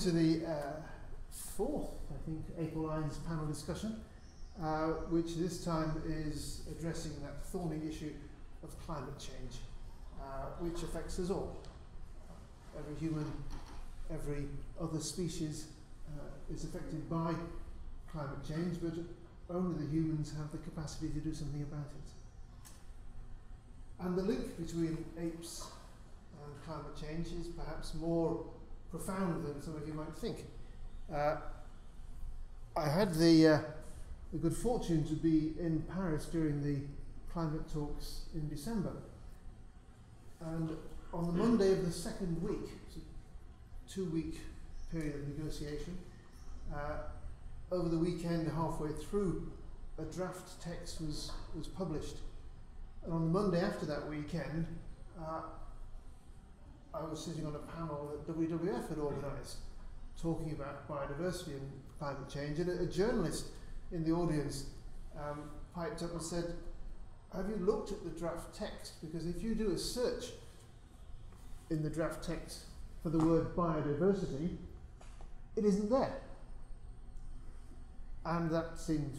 To the uh, fourth, I think, Ape Alliance panel discussion, uh, which this time is addressing that thorny issue of climate change, uh, which affects us all. Every human, every other species uh, is affected by climate change, but only the humans have the capacity to do something about it. And the link between apes and climate change is perhaps more profound than some of you might think. Uh, I had the, uh, the good fortune to be in Paris during the climate talks in December. And on the Monday of the second week, two week period of negotiation, uh, over the weekend, halfway through, a draft text was, was published. And on the Monday after that weekend, uh, I was sitting on a panel that WWF had organised talking about biodiversity and climate change, and a, a journalist in the audience um, piped up and said, Have you looked at the draft text? Because if you do a search in the draft text for the word biodiversity, it isn't there. And that seemed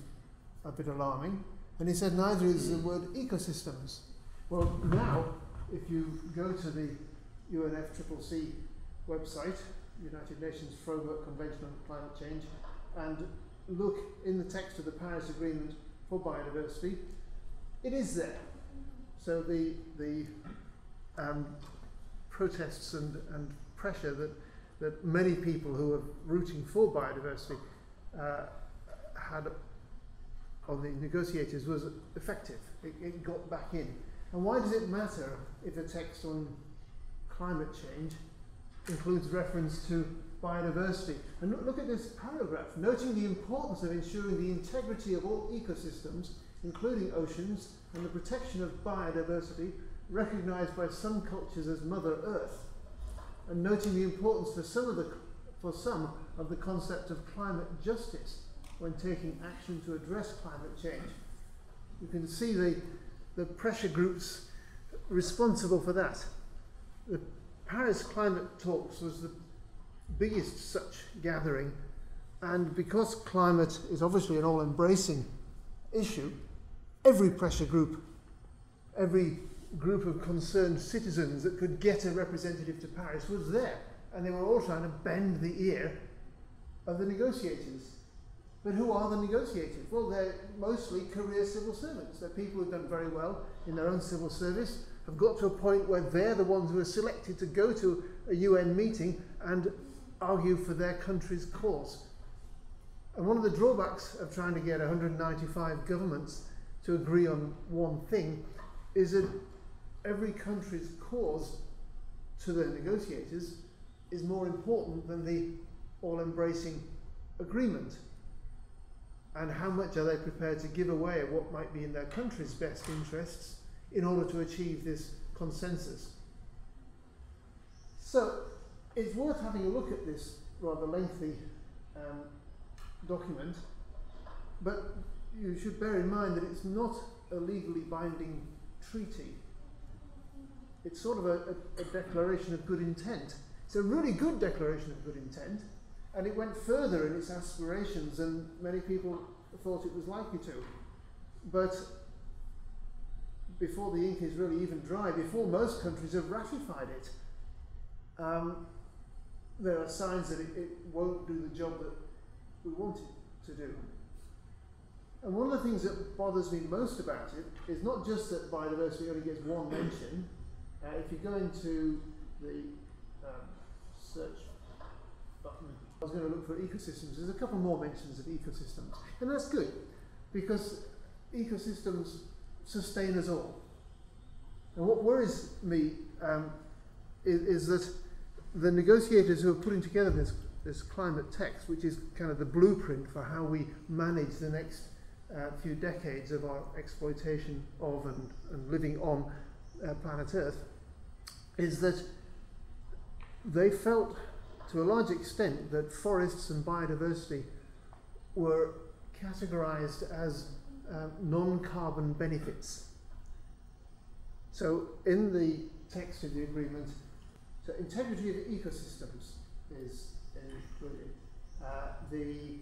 a bit alarming. And he said, Neither is the word ecosystems. Well, now, if you go to the UNFCCC website, United Nations Framework Convention on Climate Change, and look in the text of the Paris Agreement for biodiversity, it is there. So the, the um, protests and, and pressure that, that many people who are rooting for biodiversity uh, had on the negotiators was effective. It, it got back in. And why does it matter if a text on climate change includes reference to biodiversity. And look, look, at this paragraph, noting the importance of ensuring the integrity of all ecosystems, including oceans, and the protection of biodiversity, recognized by some cultures as Mother Earth, and noting the importance for some of the, for some of the concept of climate justice when taking action to address climate change. You can see the, the pressure groups responsible for that. The Paris Climate Talks was the biggest such gathering, and because climate is obviously an all embracing issue, every pressure group, every group of concerned citizens that could get a representative to Paris was there, and they were all trying to bend the ear of the negotiators. But who are the negotiators? Well, they're mostly career civil servants. They're people who've done very well in their own civil service, have got to a point where they're the ones who are selected to go to a UN meeting and argue for their country's cause. And one of the drawbacks of trying to get 195 governments to agree on one thing is that every country's cause to the negotiators is more important than the all embracing agreement. And how much are they prepared to give away of what might be in their country's best interests in order to achieve this consensus. So it's worth having a look at this rather lengthy um, document, but you should bear in mind that it's not a legally binding treaty. It's sort of a, a, a declaration of good intent. It's a really good declaration of good intent, and it went further in its aspirations than many people thought it was likely to. But before the ink is really even dry, before most countries have ratified it, um, there are signs that it, it, won't do the job that we want it to do. And one of the things that bothers me most about it is not just that biodiversity only gets one mention. Uh, if you go into the um, search button, I was going to look for ecosystems. There's a couple more mentions of ecosystems. And that's good because ecosystems sustain us all. And what worries me um, is, is, that the negotiators who are putting together this, this climate text, which is kind of the blueprint for how we manage the next uh, few decades of our exploitation of and, and living on uh, planet Earth, is that they felt to a large extent that forests and biodiversity were categorized as uh, non-carbon benefits. So in the text of the agreement, so integrity of the ecosystems is included. the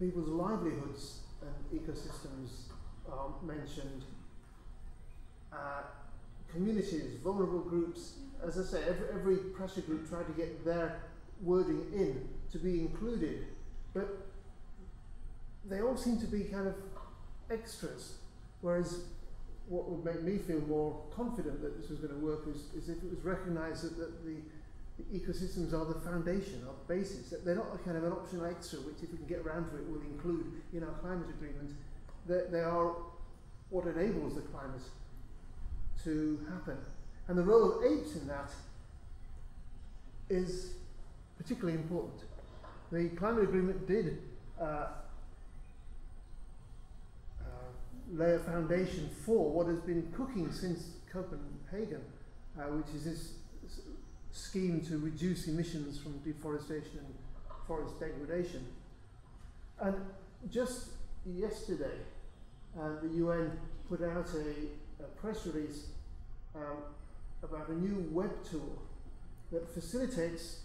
people's livelihoods and ecosystems are mentioned. Uh, communities, vulnerable groups, as I say, every, every pressure group tried to get their wording in to be included, but they all seem to be kind of extras. Whereas what would make me feel more confident that this was going to work is, is if it was recognised that, that the, the ecosystems are the foundation, are the basis, that they're not a kind of an optional extra, which if we can get around to it, we'll include in our climate agreement. That they are what enables the climate to happen. And the role of apes in that is particularly important. The climate agreement did uh, uh, lay a foundation for what has been cooking since Copenhagen, uh, which is this scheme to reduce emissions from deforestation and forest degradation. And just yesterday, uh, the UN put out a, a press release um, about a new web tool that facilitates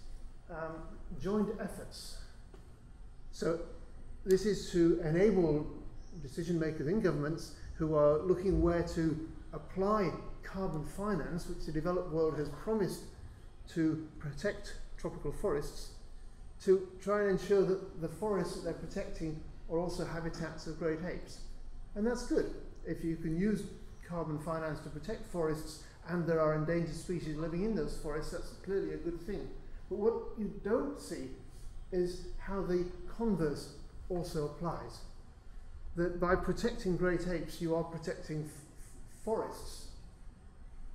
um, joint efforts. So this is to enable decision makers in governments who are looking where to apply carbon finance, which the developed world has promised to protect tropical forests, to try and ensure that the forests that they're protecting are also habitats of great apes. And that's good. If you can use carbon finance to protect forests and there are endangered species living in those forests, that's clearly a good thing. But what you don't see is how the converse also applies. That by protecting great apes, you are protecting forests,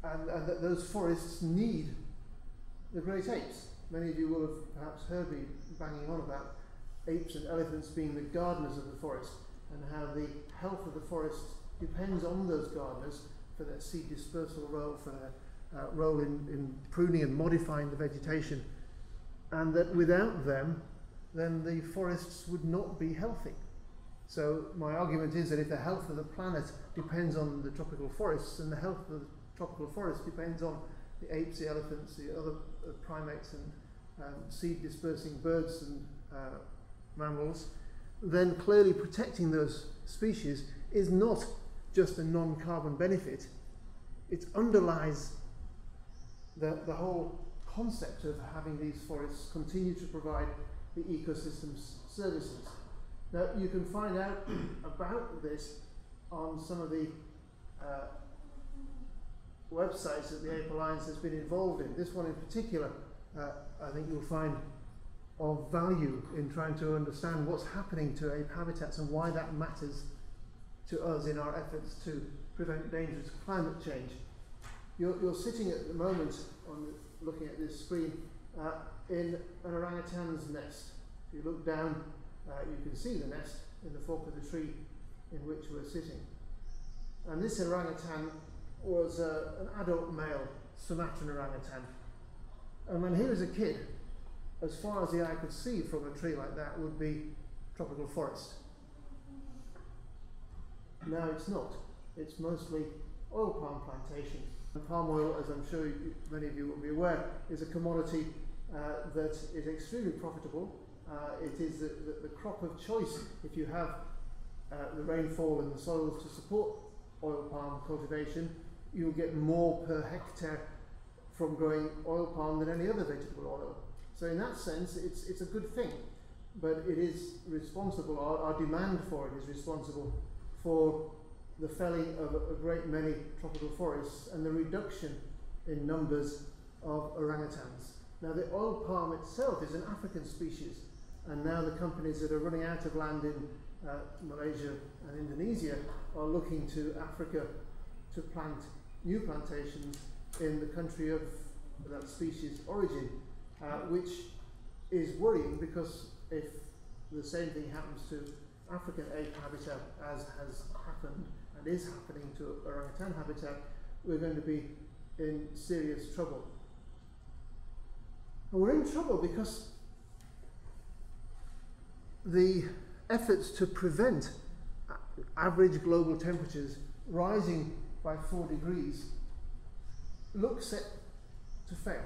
and, and that those forests need the great apes. Many of you will have perhaps heard me banging on about apes and elephants being the gardeners of the forest, and how the health of the forest depends on those gardeners for their seed dispersal role, for their uh, role in, in pruning and modifying the vegetation, and that without them, then the forests would not be healthy. So my argument is that if the health of the planet depends on the tropical forests, and the health of the tropical forests depends on the apes, the elephants, the other uh, primates, and um, seed dispersing birds and uh, mammals, then clearly protecting those species is not just a non-carbon benefit, it underlies the, the whole concept of having these forests continue to provide the ecosystem's services. Now, you can find out about this on some of the uh, websites that the Ape Alliance has been involved in. This one in particular, uh, I think you'll find of value in trying to understand what's happening to ape habitats and why that matters to us in our efforts to prevent dangerous climate change. You're, you're sitting at the moment on looking at this screen uh, in an orangutan's nest. If you look down, uh, you can see the nest in the fork of the tree in which we're sitting. And this orangutan was uh, an adult male Sumatran orangutan. And when he was a kid, as far as the eye could see from a tree like that would be tropical forest. Now it's not. It's mostly oil palm plantation. And palm oil, as I'm sure you, many of you will be aware, is a commodity uh, that is extremely profitable. Uh, it is the, the, the, crop of choice if you have uh, the rainfall and the soils to support oil palm cultivation. You'll get more per hectare from growing oil palm than any other vegetable oil. So in that sense, it's, it's a good thing. But it is responsible, our, our demand for it is responsible for the felling of a, a great many tropical forests and the reduction in numbers of orangutans. Now the oil palm itself is an African species and now the companies that are running out of land in uh, Malaysia and Indonesia are looking to Africa to plant new plantations in the country of that species origin, uh, which is worrying because if the same thing happens to African ape habitat as has happened and is happening to orangutan habitat, we're going to be in serious trouble. And we're in trouble because the efforts to prevent average global temperatures rising by 4 degrees look set to fail.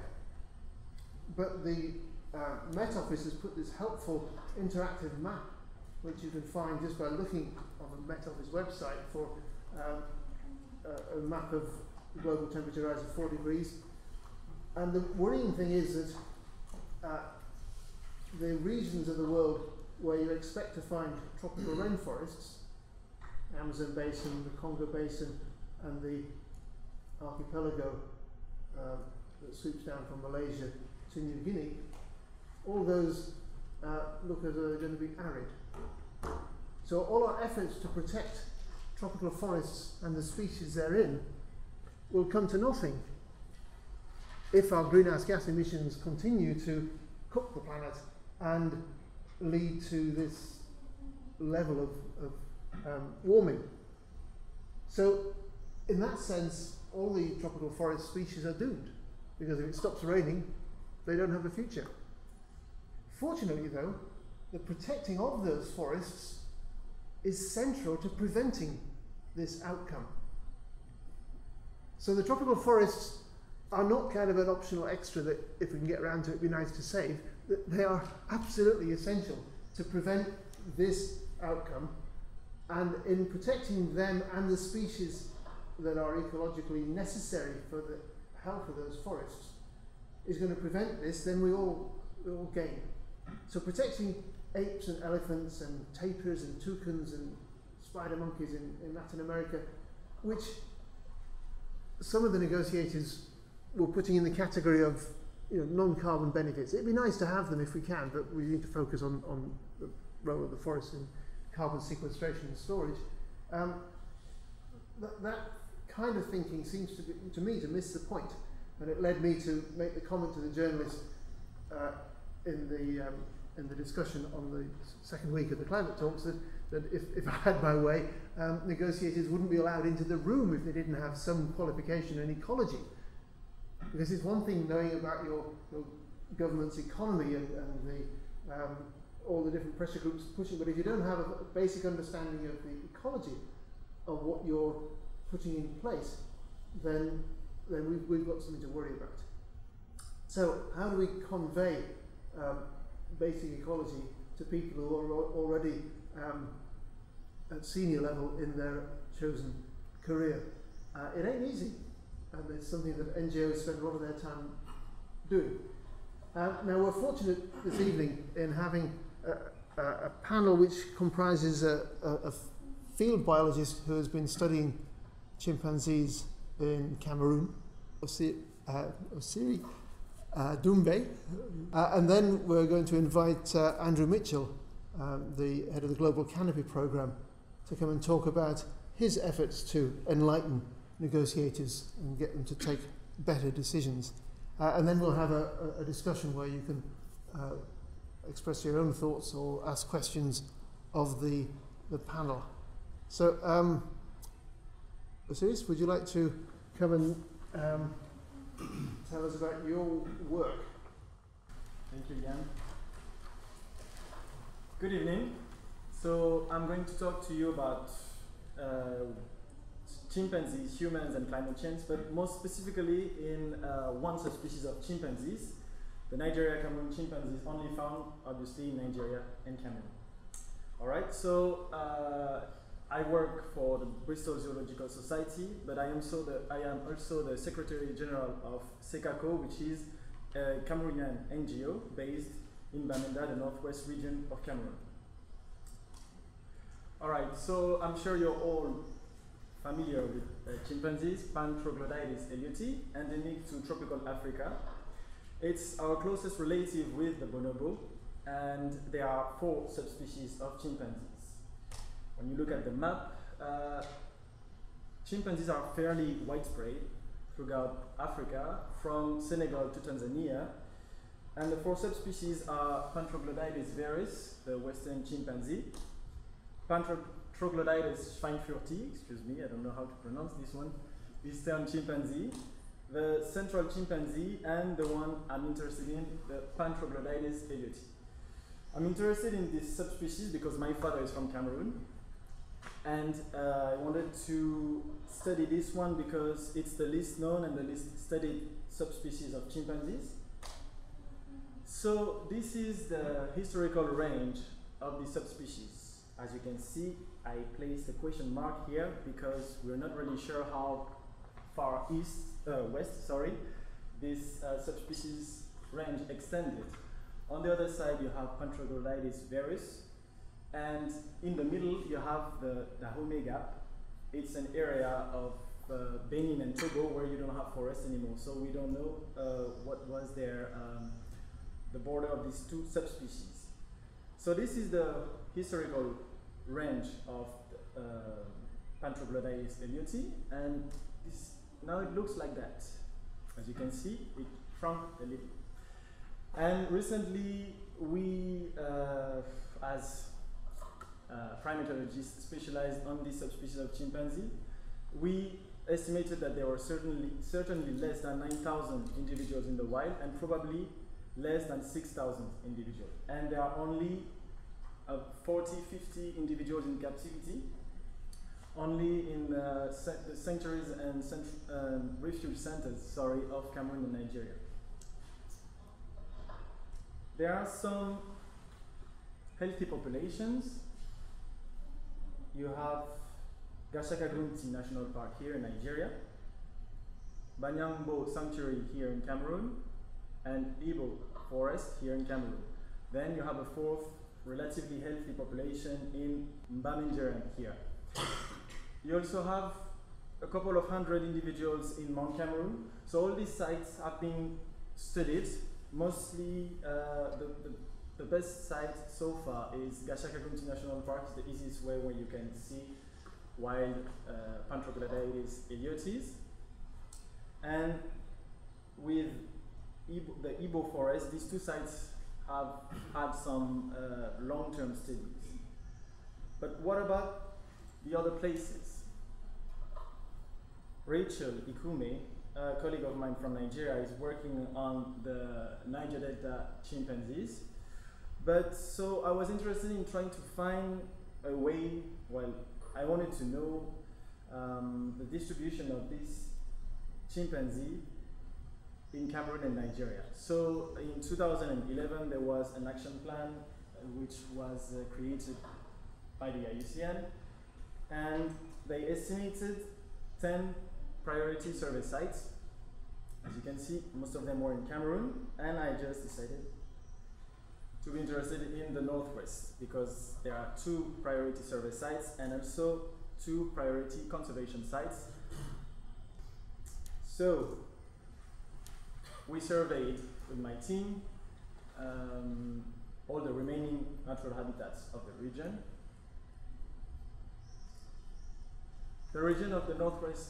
But the uh, Met Office has put this helpful interactive map, which you can find just by looking on the Met Office website for um, a, a map of global temperature rise of 4 degrees. And the worrying thing is that uh, the regions of the world where you expect to find tropical rainforests, Amazon basin, the Congo basin, and the archipelago uh, that sweeps down from Malaysia to New Guinea, all those uh, look as though they're going to be arid. So all our efforts to protect tropical forests and the species therein will come to nothing if our greenhouse gas emissions continue to cook the planet and lead to this level of, of um, warming. So, in that sense, all the tropical forest species are doomed because if it stops raining, they don't have a future. Fortunately, though, the protecting of those forests is central to preventing this outcome. So the tropical forests are not kind of an optional extra that if we can get around to it, it'd be nice to save. They are absolutely essential to prevent this outcome and in protecting them and the species that are ecologically necessary for the health of those forests is going to prevent this, then we all, we all gain. So protecting apes and elephants and tapirs and toucans and spider monkeys in, in Latin America, which some of the negotiators were putting in the category of you know, non-carbon benefits. It'd be nice to have them if we can, but we need to focus on, on the role of the forest in carbon sequestration and storage. Um, that, that kind of thinking seems to, be, to me to miss the point, and it led me to make the comment to the journalist uh, in the um, in the discussion on the second week of the climate talks that, that if, if I had my way, um, negotiators wouldn't be allowed into the room if they didn't have some qualification in ecology. Because it's one thing knowing about your, your government's economy and, and the, um, all the different pressure groups pushing, but if you don't have a basic understanding of the ecology of what you're putting in place, then, then we've, we've got something to worry about. So how do we convey um, basic ecology to people who are already um, at senior level in their chosen career? Uh, it ain't easy. And it's something that NGOs spend a lot of their time doing. Uh, now we're fortunate this evening in having a, a, panel which comprises a, a, field biologist who has been studying chimpanzees in Cameroon, Osiri, uh, Osiri uh, Doumbé, uh, and then we're going to invite uh, Andrew Mitchell, um, the head of the Global Canopy Programme, to come and talk about his efforts to enlighten negotiators and get them to take better decisions. Uh, and then we'll have a, a, discussion where you can uh, express your own thoughts or ask questions of the, the panel. So, um, Osiris, would you like to come and um, tell us about your work? Thank you, Ian. Good evening. So, I'm going to talk to you about uh, chimpanzees, humans, and climate change, but more specifically in uh, one subspecies of chimpanzees, the Nigeria Cameroon chimpanzees, only found obviously in Nigeria and Cameroon. All right, so uh, I work for the Bristol Zoological Society, but I am, so the, I am also the Secretary General of SECACO, which is a Cameroonian NGO based in Bamenda, the northwest region of Cameroon. All right, so I'm sure you're all familiar with uh, chimpanzees, Pan troglodytes ellioti, endemic to tropical Africa. It's our closest relative with the bonobo, and there are four subspecies of chimpanzees. When you look at the map, uh, chimpanzees are fairly widespread throughout Africa, from Senegal to Tanzania, and the four subspecies are Pantroglodytes verus, the western chimpanzee, Pantro Troglodytes schweinfurti, excuse me, I don't know how to pronounce this one, eastern chimpanzee, the central chimpanzee, and the one I'm interested in, the Pantroglodytes ellioti. I'm interested in this subspecies because my father is from Cameroon, and uh, I wanted to study this one because it's the least known and the least studied subspecies of chimpanzees. So this is the historical range of the subspecies. As you can see, I placed a question mark here because we're not really sure how far east, uh, west, sorry, this uh, subspecies range extended. On the other side, you have Pantroglodytes verus, and in the middle, you have the Dahomey Gap. It's an area of uh, Benin and Togo where you don't have forest anymore, so we don't know uh, what was their um, the border of these two subspecies. So this is the historical range of uh, Pantroglodytes ellioti, and this, now it looks like that. As you can see, it shrunk a little. And recently, we, uh, as uh, primatologists specialized on this subspecies of chimpanzee, we estimated that there were certainly, certainly less than 9,000 individuals in the wild and probably less than 6,000 individuals. And there are only uh, 40, 50 individuals in captivity, only in uh, the sanctuaries and um, refuge centers, sorry, of Cameroon and Nigeria. There are some healthy populations. You have Gashaka-Gumti National Park here in Nigeria, Banyang-Mbo Sanctuary here in Cameroon, and Ebo Forest here in Cameroon. Then you have a fourth relatively healthy population in Mbam et Djerem here. You also have a couple of hundred individuals in Mount Cameroon. So all these sites have been studied. Mostly uh, the, the, the, best site so far is Gashaka-Gumti National Park. It's the easiest way where you can see wild uh, Pantroglodytes elliotis. And with Ebo, the Ebo forest, these two sites have had some uh, long-term studies. But what about the other places? Rachel Ikemeh, a colleague of mine from Nigeria, is working on the Niger Delta chimpanzees. But so I was interested in trying to find a way, well, I wanted to know um, the distribution of this chimpanzee in Cameroon and Nigeria. So in 2011, there was an action plan uh, which was uh, created by the IUCN, and they estimated 10 priority survey sites. As you can see, most of them were in Cameroon, and I just decided to be interested in the Northwest because there are two priority survey sites and also two priority conservation sites. So we surveyed with my team um, all the remaining natural habitats of the region. The region of the northwest,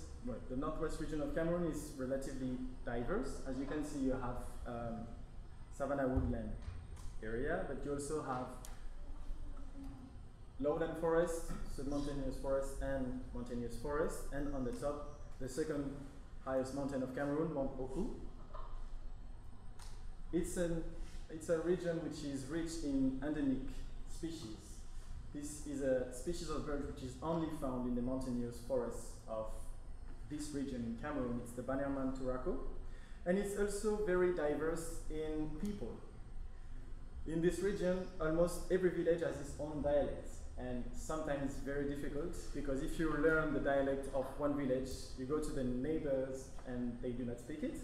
the northwest region of Cameroon is relatively diverse. As you can see, you have um, savanna woodland area, but you also have lowland forest, submountainous forest, and mountainous forest, and on the top, the second highest mountain of Cameroon, Mount Oku, it's, an, it's a region which is rich in endemic species. This is a species of bird which is only found in the mountainous forests of this region in Cameroon. It's the Bannerman turaco. And it's also very diverse in people. In this region, almost every village has its own dialect. And sometimes it's very difficult because if you learn the dialect of one village, you go to the neighbors and they do not speak it.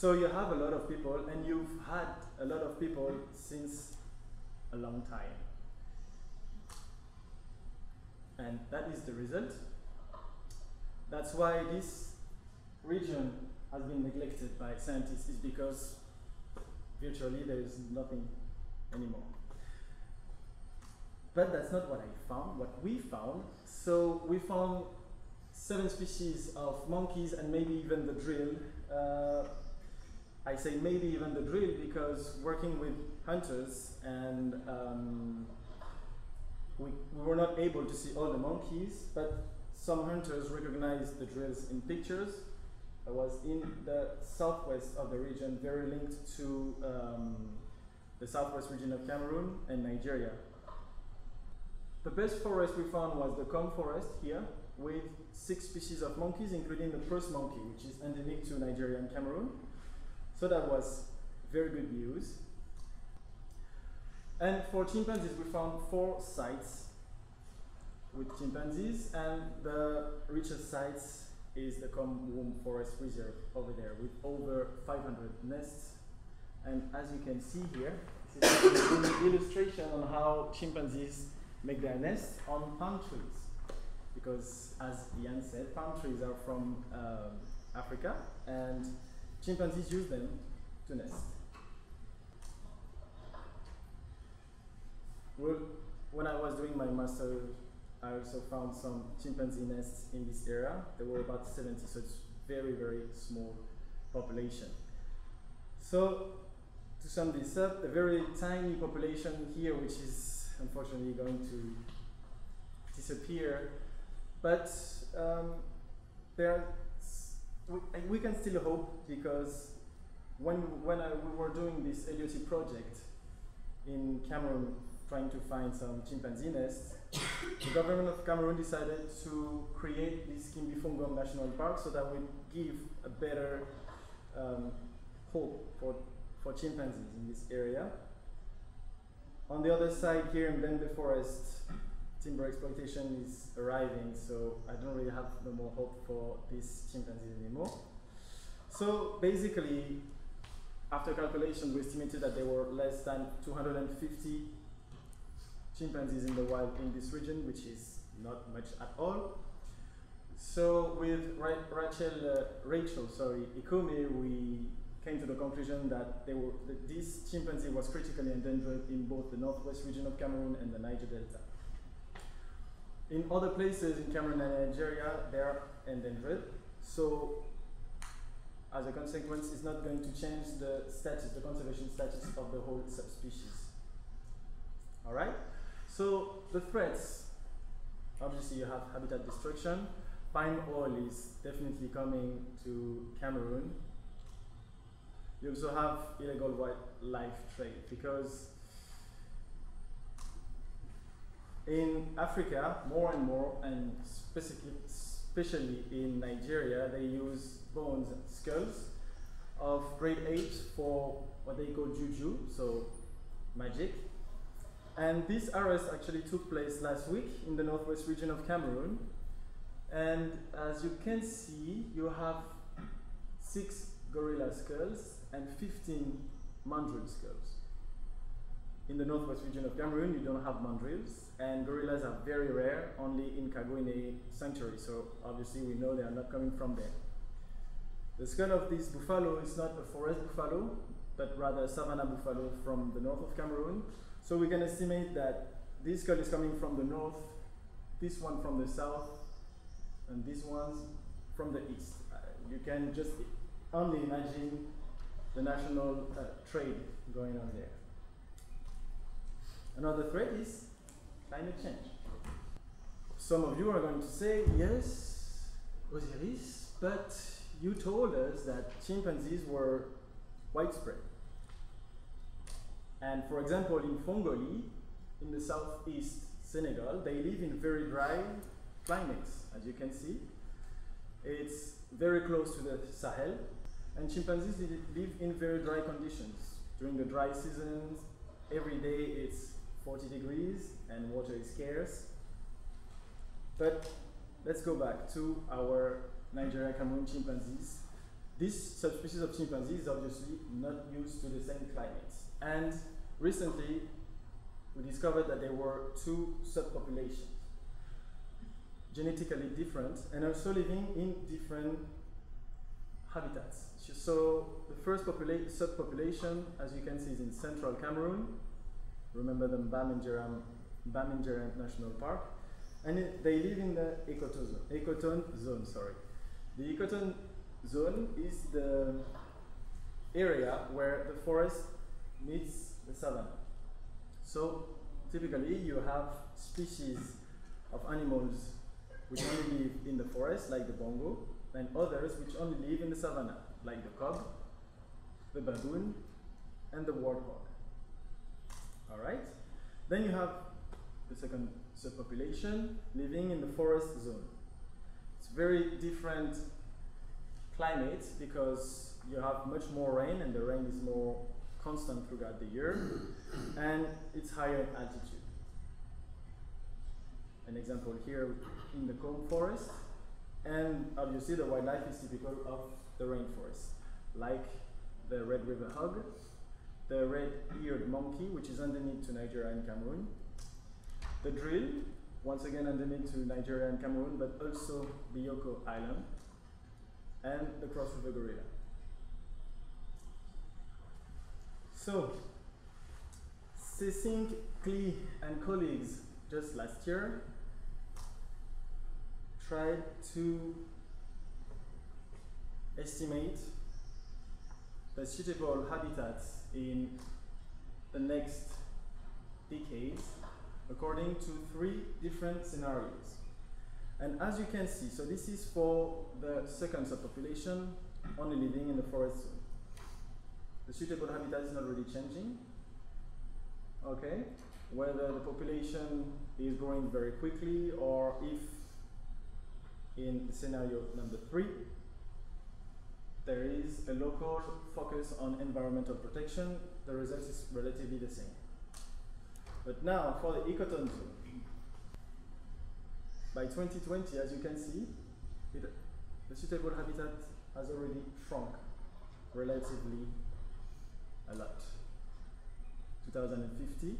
So you have a lot of people, and you've had a lot of people since a long time. And that is the result. That's why this region has been neglected by scientists, is because virtually there is nothing anymore. But that's not what I found, what we found. So we found seven species of monkeys and maybe even the drill. Uh, I say maybe even the drill because working with hunters and um, we, we were not able to see all the monkeys, but some hunters recognized the drills in pictures. I was in the southwest of the region, very linked to um, the southwest region of Cameroon and Nigeria. The best forest we found was the Kom forest here, with six species of monkeys, including the first monkey, which is endemic to Nigeria and Cameroon. So that was very good news. And for chimpanzees, we found four sites with chimpanzees, and the richest sites is the Wum Forest Reserve over there with over 500 nests. And as you can see here, this is an illustration on how chimpanzees make their nests on palm trees. Because as Ian said, palm trees are from um, Africa and chimpanzees use them to nest. Well, when I was doing my master, I also found some chimpanzee nests in this area. There were about 70, so it's very, very small population. So, to sum this up, a very tiny population here, which is unfortunately going to disappear, but um, there we, we can still hope because when, when I, we were doing this LUT project in Cameroon trying to find some chimpanzee nests, the government of Cameroon decided to create this Kimbi-Fongom National Park so that would give a better um, hope for, for chimpanzees in this area. On the other side here in Mbembe Forest, timber exploitation is arriving, so I don't really have no more hope for these chimpanzees anymore. So basically, after calculation, we estimated that there were less than 250 chimpanzees in the wild in this region, which is not much at all. So with Ra Rachel, uh, Rachel, sorry, Ikemeh, we came to the conclusion that, they were, that this chimpanzee was critically endangered in both the northwest region of Cameroon and the Niger Delta. In other places in Cameroon and Nigeria, they are endangered. So as a consequence, it's not going to change the status, the conservation status of the whole subspecies. All right? So the threats, obviously you have habitat destruction. Pine oil is definitely coming to Cameroon. You also have illegal wildlife trade because in Africa, more and more, and especially in Nigeria, they use bones, and skulls of great apes for what they call juju, so magic, and this arrest actually took place last week in the northwest region of Cameroon. And as you can see, you have six gorilla skulls and 15 mandrill skulls. In the northwest region of Cameroon, you don't have mandrills, and gorillas are very rare, only in Kagwene Sanctuary, so obviously we know they are not coming from there. The skull of this buffalo is not a forest buffalo, but rather a savanna buffalo from the north of Cameroon, so we can estimate that this skull is coming from the north, this one from the south, and this one's from the east. Uh, you can just only imagine the national uh, trade going on there. Another threat is climate change. Some of you are going to say, yes, Osiris, but you told us that chimpanzees were widespread. And for example, in Fongoli, in the southeast Senegal, they live in very dry climates, as you can see. It's very close to the Sahel, and chimpanzees live in very dry conditions. During the dry seasons, every day it's 40 degrees and water is scarce. But let's go back to our Nigeria Cameroon chimpanzees. This subspecies of chimpanzee is obviously not used to the same climates. And recently, we discovered that there were two subpopulations, genetically different, and also living in different habitats. So the first subpopulation, as you can see, is in central Cameroon. Remember the Bamingera, Bamingera National Park. And it, they live in the ecotone, zone, zone, sorry. The ecotone zone is the area where the forest meets the savannah. So typically you have species of animals which only live in the forest, like the bongo, and others which only live in the savannah, like the kob, the baboon, and the warthog. All right? Then you have the second subpopulation living in the forest zone. It's very different climate because you have much more rain and the rain is more constant throughout the year, and it's higher in altitude. An example here in the Combe forest, and obviously the wildlife is typical of the rainforest, like the red river hog, the red-eared monkey, which is endemic to Nigeria and Cameroon, the drill, once again endemic to Nigeria and Cameroon, but also Bioko Island, and the Cross River gorilla. So, Sesink, Clee, and colleagues just last year tried to estimate the suitable habitats in the next decades according to three different scenarios. And as you can see, so this is for the second subpopulation only living in the forest zone. The suitable habitat is not really changing. Okay, whether the population is growing very quickly or if in scenario number three, there is a local focus on environmental protection, the result is relatively the same. But now for the ecotone zone, by 2020, as you can see, it, the suitable habitat has already shrunk relatively a lot. 2050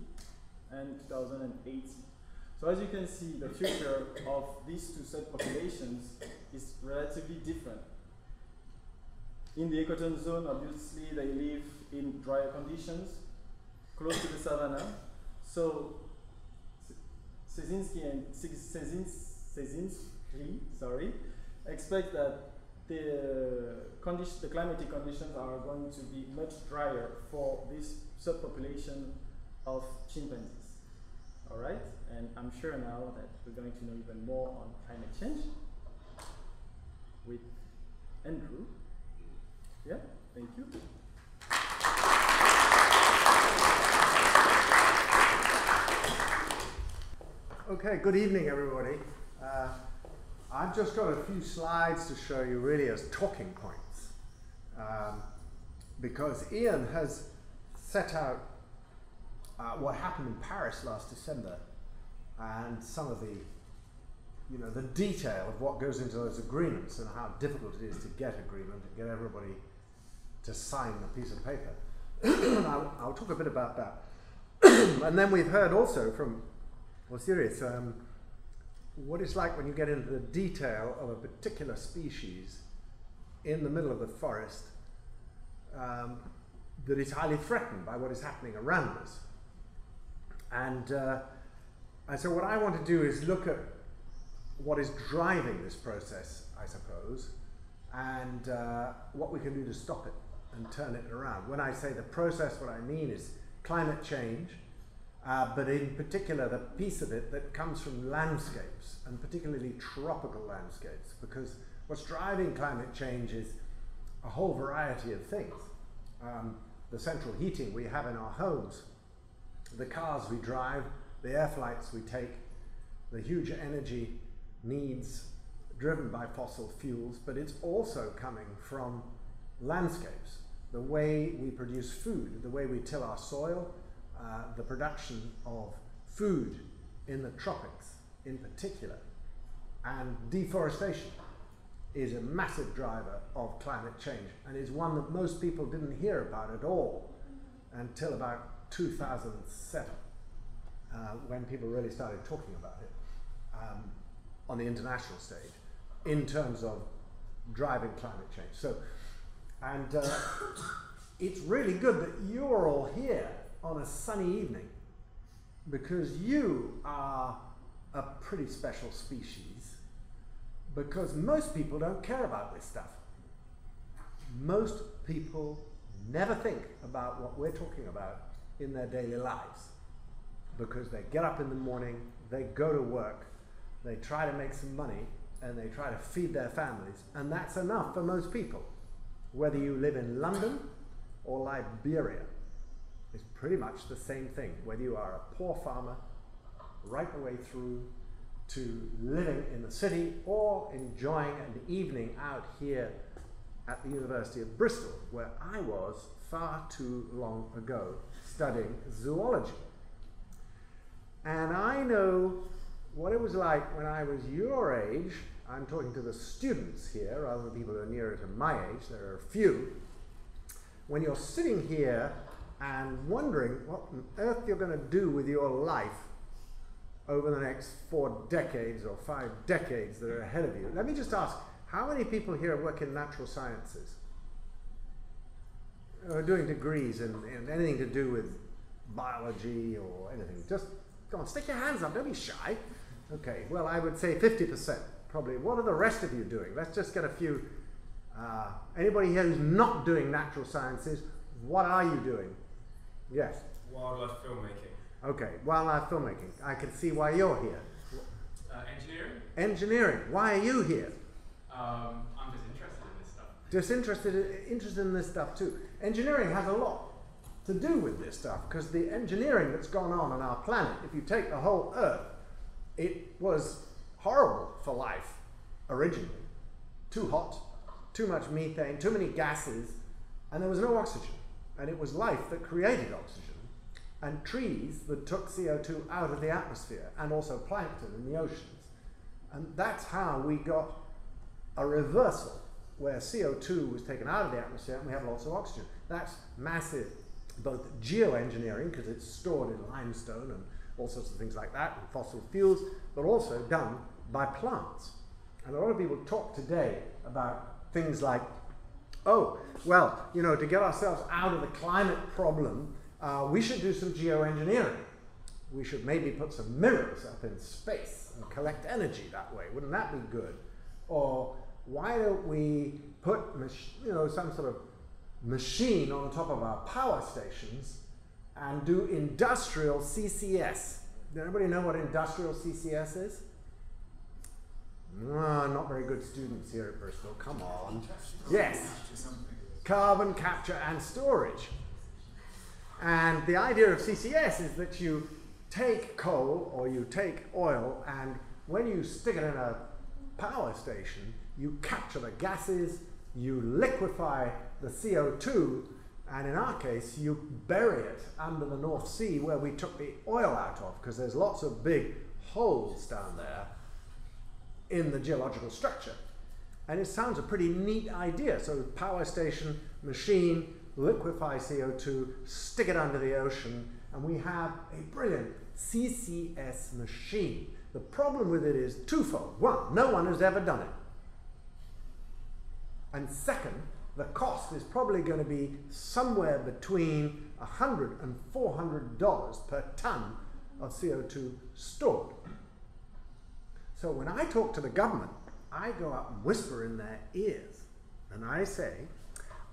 and 2080. So as you can see, the future of these two subpopulations is relatively different. In the ecotone zone, obviously, they live in drier conditions, close to the savanna. So Cézinski and Cézinski, sorry, expect that the, condition, the climatic conditions are going to be much drier for this subpopulation of chimpanzees. All right, and I'm sure now that we're going to know even more on climate change with Andrew. Yeah, thank you. Okay, good evening, everybody. Uh, I've just got a few slides to show you really as talking points. Um, because Ian has set out uh, what happened in Paris last December and some of the you know, the detail of what goes into those agreements and how difficult it is to get agreement and get everybody to sign a piece of paper. I'll, I'll, talk a bit about that. and then we've heard also from Osiris. Um, what it's like when you get into the detail of a particular species in the middle of the forest um, that is highly threatened by what is happening around us. And, uh, and so what I want to do is look at what is driving this process, I suppose, and uh, what we can do to stop it and turn it around. When I say the process, what I mean is climate change, uh, but in particular the piece of it that comes from landscapes, and particularly tropical landscapes, because what's driving climate change is a whole variety of things. Um, the central heating we have in our homes, the cars we drive, the air flights we take, the huge energy needs driven by fossil fuels, but it's also coming from landscapes, the way we produce food, the way we till our soil, uh, the production of food in the tropics in particular, and deforestation is a massive driver of climate change and is one that most people didn't hear about at all until about 2007 uh, when people really started talking about it um, on the international stage in terms of driving climate change. So, and uh, it's really good that you're all here on a sunny evening because you are a pretty special species because most people don't care about this stuff. Most people never think about what we're talking about in their daily lives because they get up in the morning, they go to work, they try to make some money, and they try to feed their families, and that's enough for most people, whether you live in London or Liberia is pretty much the same thing, whether you are a poor farmer right the way through to living in the city or enjoying an evening out here at the University of Bristol, where I was far too long ago studying zoology. And I know what it was like when I was your age. I'm talking to the students here, rather than people who are nearer to my age, there are a few. When you're sitting here and wondering what on earth you're going to do with your life over the next four decades or five decades that are ahead of you. Let me just ask how many people here work in natural sciences? Or doing degrees in, in anything to do with biology or anything? Just go on, stick your hands up, don't be shy. Okay, well, I would say 50% probably. What are the rest of you doing? Let's just get a few. Uh, anybody here who's not doing natural sciences, what are you doing? Yes. Wildlife filmmaking. Okay, wildlife filmmaking. I can see why you're here. Uh, engineering. Engineering. Why are you here? Um, I'm just interested in this stuff. Just interested interested in this stuff too. Engineering has a lot to do with this stuff because the engineering that's gone on on our planet, if you take the whole Earth, it was horrible for life originally. Too hot, too much methane, too many gases, and there was no oxygen. And it was life that created oxygen, and trees that took CO2 out of the atmosphere, and also plankton in the oceans. And that's how we got a reversal where CO2 was taken out of the atmosphere and we have lots of oxygen. That's massive, both geoengineering, because it's stored in limestone and all sorts of things like that, and fossil fuels, but also done by plants. And a lot of people talk today about things like, oh, well, you know, to get ourselves out of the climate problem, uh, we should do some geoengineering. We should maybe put some mirrors up in space and collect energy that way. Wouldn't that be good? Or why don't we put you know some sort of machine on top of our power stations and do industrial CCS? Does anybody know what industrial CCS is? Ah, not very good students here at Bristol. Come on. Yes. Carbon capture and storage. And the idea of CCS is that you take coal or you take oil, and when you stick it in a power station, you capture the gases, you liquefy the CO2, and in our case, you bury it under the North Sea where we took the oil out of, because there's lots of big holes down there in the geological structure. And it sounds a pretty neat idea. So, power station, machine, liquefy CO2, stick it under the ocean, and we have a brilliant CCS machine. The problem with it is twofold. One, no one has ever done it. And second, the cost is probably going to be somewhere between $100 and $400 per ton of CO2 stored. So when I talk to the government, I go up and whisper in their ears and I say,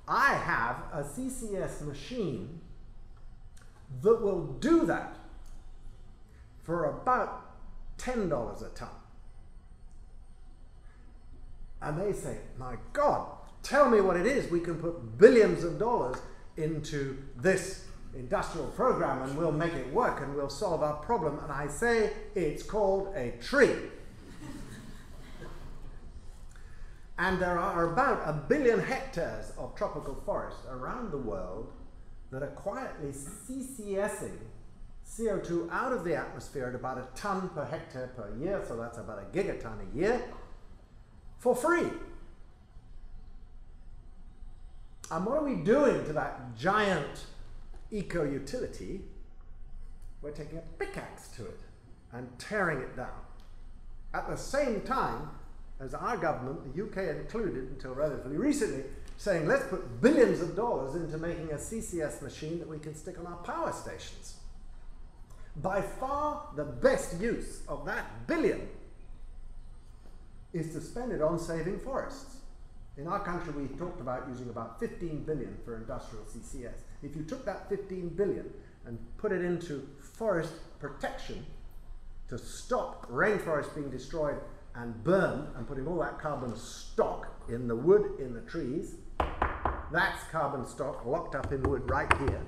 I have a CCS machine that will do that for about $10 a ton. And they say, My God, tell me what it is. We can put billions of dollars into this industrial program and we'll make it work and we'll solve our problem. And I say, It's called a tree. and there are about a billion hectares of tropical forest around the world that are quietly CCSing CO2 out of the atmosphere at about a ton per hectare per year, so that's about a gigaton a year, for free. And what are we doing to that giant eco utility? We're taking a pickaxe to it and tearing it down. At the same time as our government, the UK included until relatively recently, saying let's put billions of dollars into making a CCS machine that we can stick on our power stations. By far the best use of that billion is to spend it on saving forests. In our country, we talked about using about 15 billion for industrial CCS. If you took that 15 billion and put it into forest protection to stop rainforests being destroyed and burned and putting all that carbon stock in the wood, in the trees, that's carbon stock locked up in wood right here.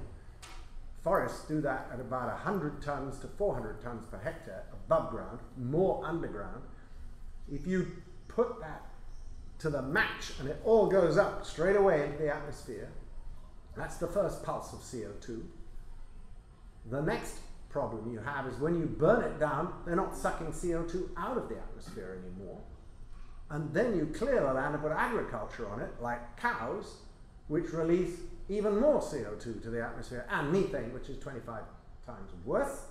Forests do that at about 100 tons to 400 tons per hectare above ground, more underground. If you put that to the match and it all goes up straight away into the atmosphere, That's the first pulse of CO2. The next problem you have is when you burn it down, they're not sucking CO2 out of the atmosphere anymore. And then you clear the land and put agriculture on it, like cows, which release even more CO2 to the atmosphere and methane, which is 25 times worse.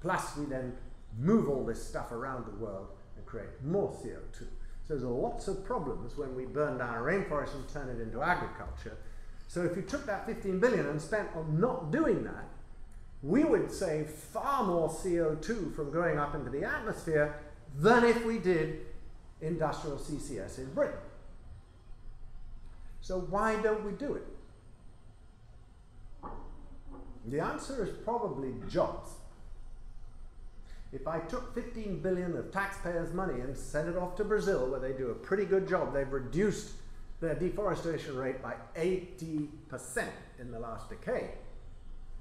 Plus, we then move all this stuff around the world and create more CO2. So there's lots of problems when we burn down a rainforest and turn it into agriculture. So if you took that 15 billion and spent on not doing that, we would save far more CO2 from going up into the atmosphere than if we did industrial CCS in Britain. So why don't we do it? The answer is probably jobs. If I took 15 billion of taxpayers' money and sent it off to Brazil, where they do a pretty good job, they've reduced their deforestation rate by 80% in the last decade.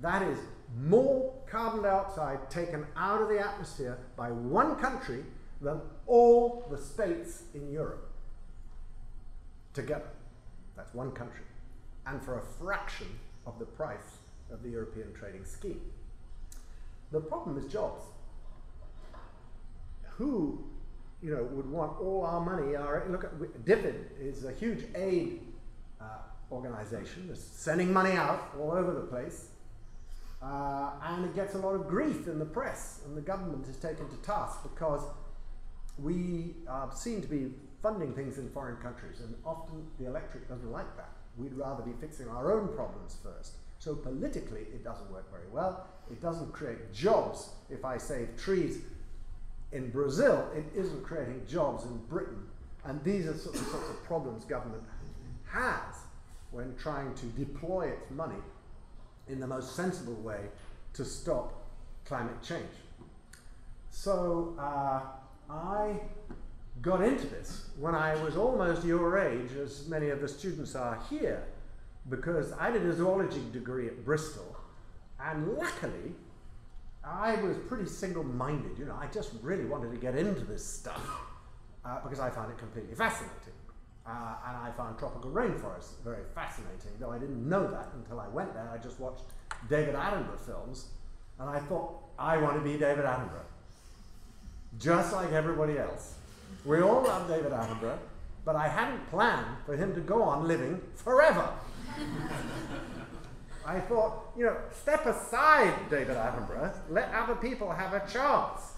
That is more carbon dioxide taken out of the atmosphere by one country than all the states in Europe together. That's one country. And for a fraction of the price of the European trading scheme. The problem is jobs. Who, you know, would want all our money? Our, look at DFID is a huge aid uh, organization that's sending money out all over the place. Uh, and it gets a lot of grief in the press, and the government is taken to task because we uh, seem to be funding things in foreign countries, and often the electorate doesn't like that. We'd rather be fixing our own problems first. So politically, it doesn't work very well. It doesn't create jobs. If I save trees in Brazil, it isn't creating jobs in Britain. And these are sort sorts of problems government has when trying to deploy its money in the most sensible way to stop climate change. So uh, I got into this when I was almost your age, as many of the students are here, because I did a zoology degree at Bristol, and luckily, I was pretty single-minded. You know, I just really wanted to get into this stuff uh, because I found it completely fascinating. Uh, and I found tropical rainforests very fascinating, though I didn't know that until I went there. I just watched David Attenborough films, and I thought, I want to be David Attenborough. Just like everybody else. We all love David Attenborough, but I hadn't planned for him to go on living forever. I thought, you know, step aside, David Attenborough. Let other people have a chance.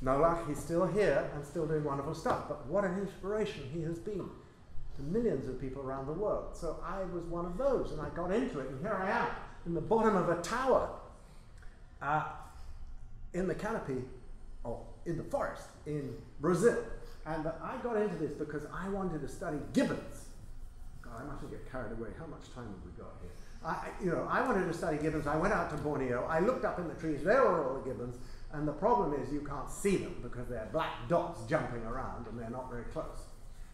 No luck, he's still here and still doing wonderful stuff. But what an inspiration he has been to millions of people around the world. So I was one of those, and I got into it, and here I am in the bottom of a tower, uh, in the canopy, or in the forest in Brazil. And uh, I got into this because I wanted to study gibbons. I mustn't get carried away. How much time have we got here? I, you know, I wanted to study gibbons. I went out to Borneo. I looked up in the trees. There were all the gibbons. And the problem is you can't see them because they're black dots jumping around and they're not very close.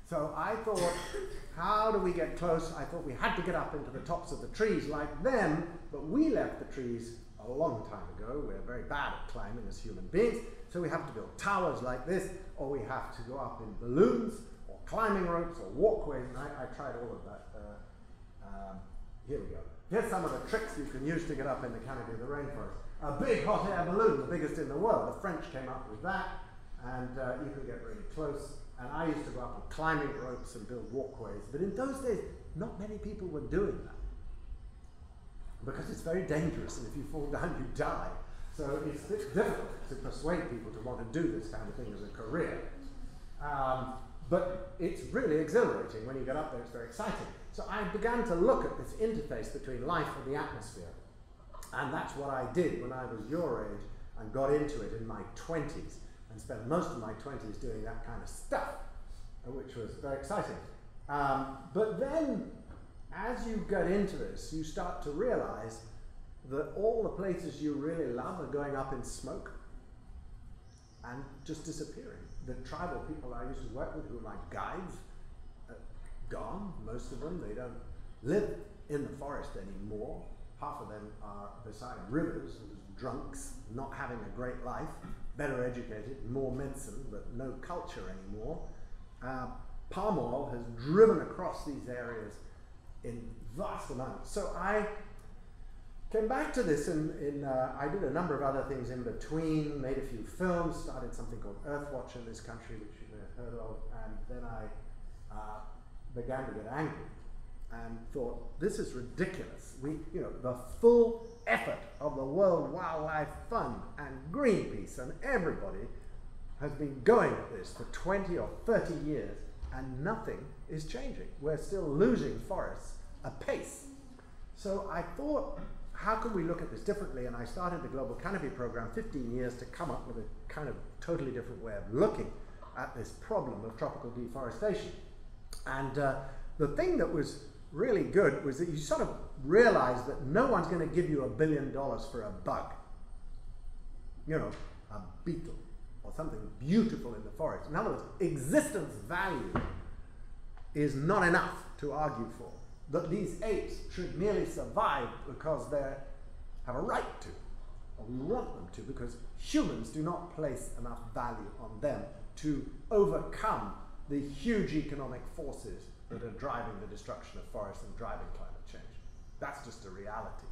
So I thought, how do we get close? I thought we had to get up into the tops of the trees like them, but we left the trees a long time ago. We're very bad at climbing as human beings, so we have to build towers like this, or we have to go up in balloons, climbing ropes, or walkways. And I, I tried all of that. Uh, um, here we go. Here's some of the tricks you can use to get up in the canopy of the rainforest a big hot air balloon, the biggest in the world. The French came up with that, and uh, you can get really close. And I used to go up on climbing ropes and build walkways. But in those days, not many people were doing that because it's very dangerous, and if you fall down, you die. So it's difficult to persuade people to want to do this kind of thing as a career. Um, but it's really exhilarating when you get up there, it's very exciting. So I began to look at this interface between life and the atmosphere. And that's what I did when I was your age and got into it in my 20s and spent most of my 20s doing that kind of stuff, which was very exciting. Um, but then, as you get into this, you start to realize that all the places you really love are going up in smoke and just disappearing. The tribal people I used to work with, who were like guides, are gone, most of them. They don't live in the forest anymore half of them are beside rivers, drunks, not having a great life, better educated, more medicine, but no culture anymore. Uh, palm oil has driven across these areas in vast amounts. So I came back to this and in, uh, I did a number of other things in between, made a few films, started something called Earthwatch in this country, which you may have heard of, and then I uh, began to get angry and thought, this is ridiculous. We, you know, the full effort of the World Wildlife Fund and Greenpeace and everybody has been going at this for 20 or 30 years and nothing is changing. We're still losing forests apace. So I thought, how can we look at this differently? And I started the Global Canopy Program 15 years to come up with a kind of totally different way of looking at this problem of tropical deforestation. And uh, the thing that was really good was that you sort of realized that no one's going to give you a billion dollars for a bug. You know, a beetle or something beautiful in the forest. In other words, existence value is not enough to argue for. That these apes should merely survive because they have a right to, or we want them to, because humans do not place enough value on them to overcome the huge economic forces that are driving the destruction of forests and driving climate change. That's just a reality.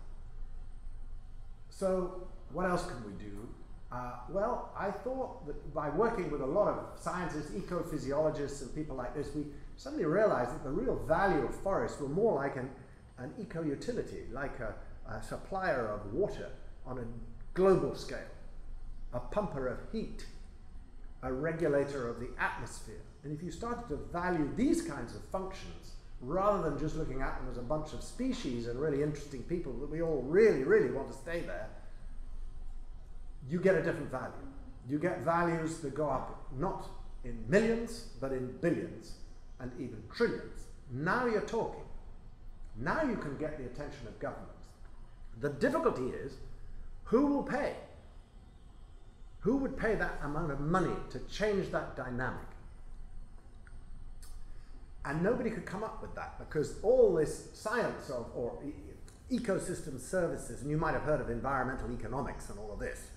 So, what else can we do? Uh, well, I thought that by working with a lot of scientists, ecophysiologists, and people like this, we suddenly realized that the real value of forests were more like an, an eco utility, like a, a supplier of water on a global scale, a pumper of heat, a regulator of the atmosphere. And if you started to value these kinds of functions, rather than just looking at them as a bunch of species and really interesting people that we all really, really want to stay there, you get a different value. You get values that go up not in millions, but in billions and even trillions. Now you're talking. Now you can get the attention of governments. The difficulty is who will pay? Who would pay that amount of money to change that dynamic? And nobody could come up with that because all this science of or ecosystem services, and you might have heard of environmental economics and all of this,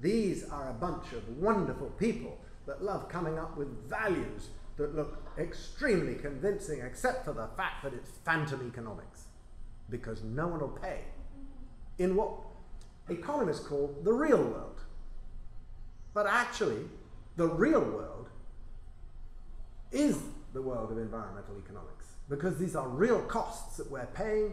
these are a bunch of wonderful people that love coming up with values that look extremely convincing, except for the fact that it's phantom economics, because no one will pay in what economists call the real world. But actually, the real world is the world of environmental economics because these are real costs that we're paying.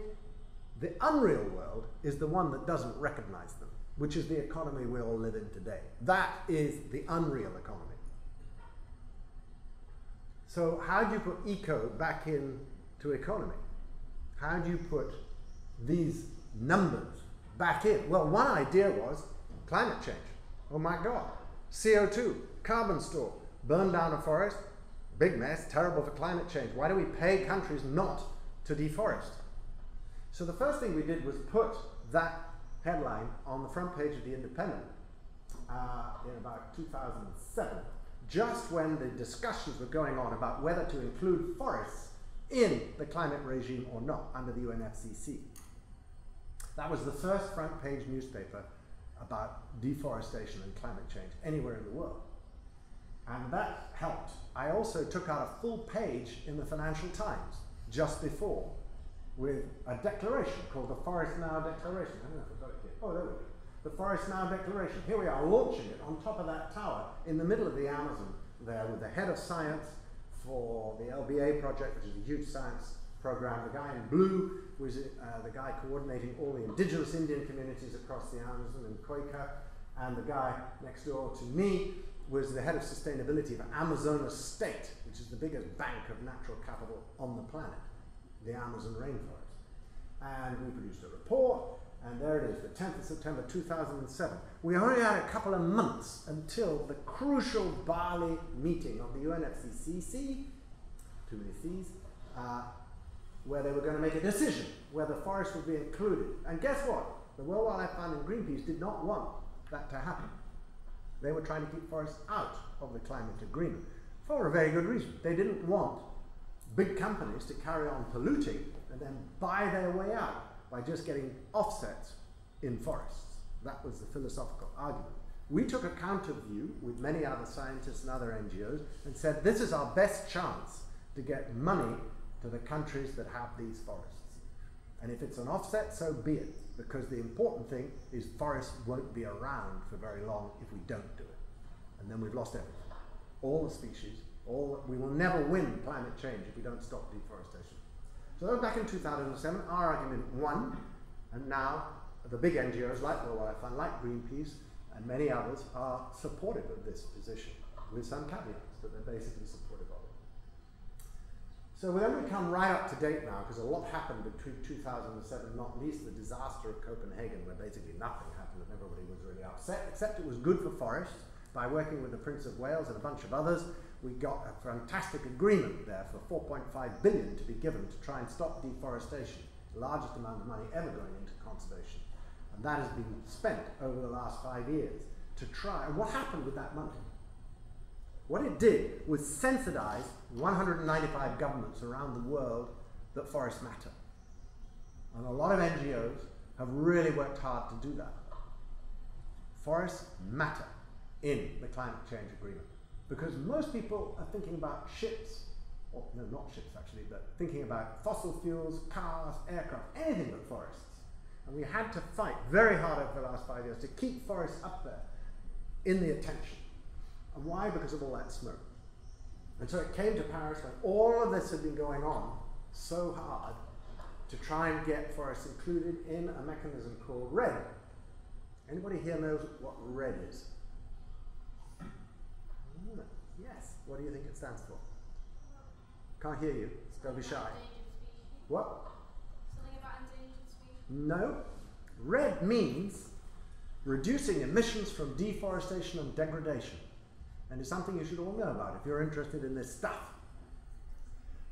The unreal world is the one that doesn't recognize them, which is the economy we all live in today. That is the unreal economy. So, how do you put eco back into economy? How do you put these numbers back in? Well, one idea was climate change. Oh my God. CO2, carbon store, burn down a forest, big mess, terrible for climate change. Why do we pay countries not to deforest? So the first thing we did was put that headline on the front page of The Independent uh, in about 2007, just when the discussions were going on about whether to include forests in the climate regime or not under the UNFCCC. That was the first front page newspaper about deforestation and climate change anywhere in the world. And that helped. I also took out a full page in the Financial Times just before with a declaration called the Forest Now Declaration. I don't know if I've got it here. Oh, there we go. The Forest Now Declaration. Here we are launching it on top of that tower in the middle of the Amazon there with the head of science for the LBA project, which is a huge science program. The guy in blue was uh, the guy coordinating all the indigenous Indian communities across the Amazon in Quaker. And the guy next door to me was the head of sustainability of Amazonas State, which is the biggest bank of natural capital on the planet, the Amazon rainforest. And we produced a report, and there it is, the 10th of September 2007. We only had a couple of months until the crucial Bali meeting of the UNFCCC, too many C's, uh, where they were going to make a decision whether forests would be included. And guess what? The World Wildlife Fund and Greenpeace did not want that to happen. They were trying to keep forests out of the climate agreement for a very good reason. They didn't want big companies to carry on polluting and then buy their way out by just getting offsets in forests. That was the philosophical argument. We took a counter view with many other scientists and other NGOs and said this is our best chance to get money to the countries that have these forests. And if it's an offset, so be it. Because the important thing is forests won't be around for very long if we don't do it. And then we've lost everything. All the species, all we will never win climate change if we don't stop deforestation. So that was back in 2007. Our argument won, and now the big NGOs like World Wildlife Fund, like Greenpeace, and many others are supportive of this position, with some caveats, but they're basically supportive of it. So then we come right up to date now, because a lot happened between 2007, not least the disaster of Copenhagen, where basically nothing happened and everybody was really upset, except it was good for forests. By working with the Prince of Wales and a bunch of others, we got a fantastic agreement there for 4.5 billion to be given to try and stop deforestation, the largest amount of money ever going into conservation. And that has been spent over the last five years to try. And what happened with that money? What it did was sensitize 195 governments around the world that forests matter. And a lot of NGOs have really worked hard to do that. Forests matter in the climate change agreement. Because most people are thinking about ships, or no, not ships actually, but thinking about fossil fuels, cars, aircraft, anything but forests. And we had to fight very hard over the last five years to keep forests up there in the attention. And why? Because of all that smoke. And so it came to Paris when all of this had been going on so hard to try and get forests included in a mechanism called REDD. Anybody here knows what REDD is? Yes. What do you think it stands for? Can't hear you. Don't be shy. What? Something about endangered species. No. REDD means reducing emissions from deforestation and degradation. And it's something you should all know about if you're interested in this stuff.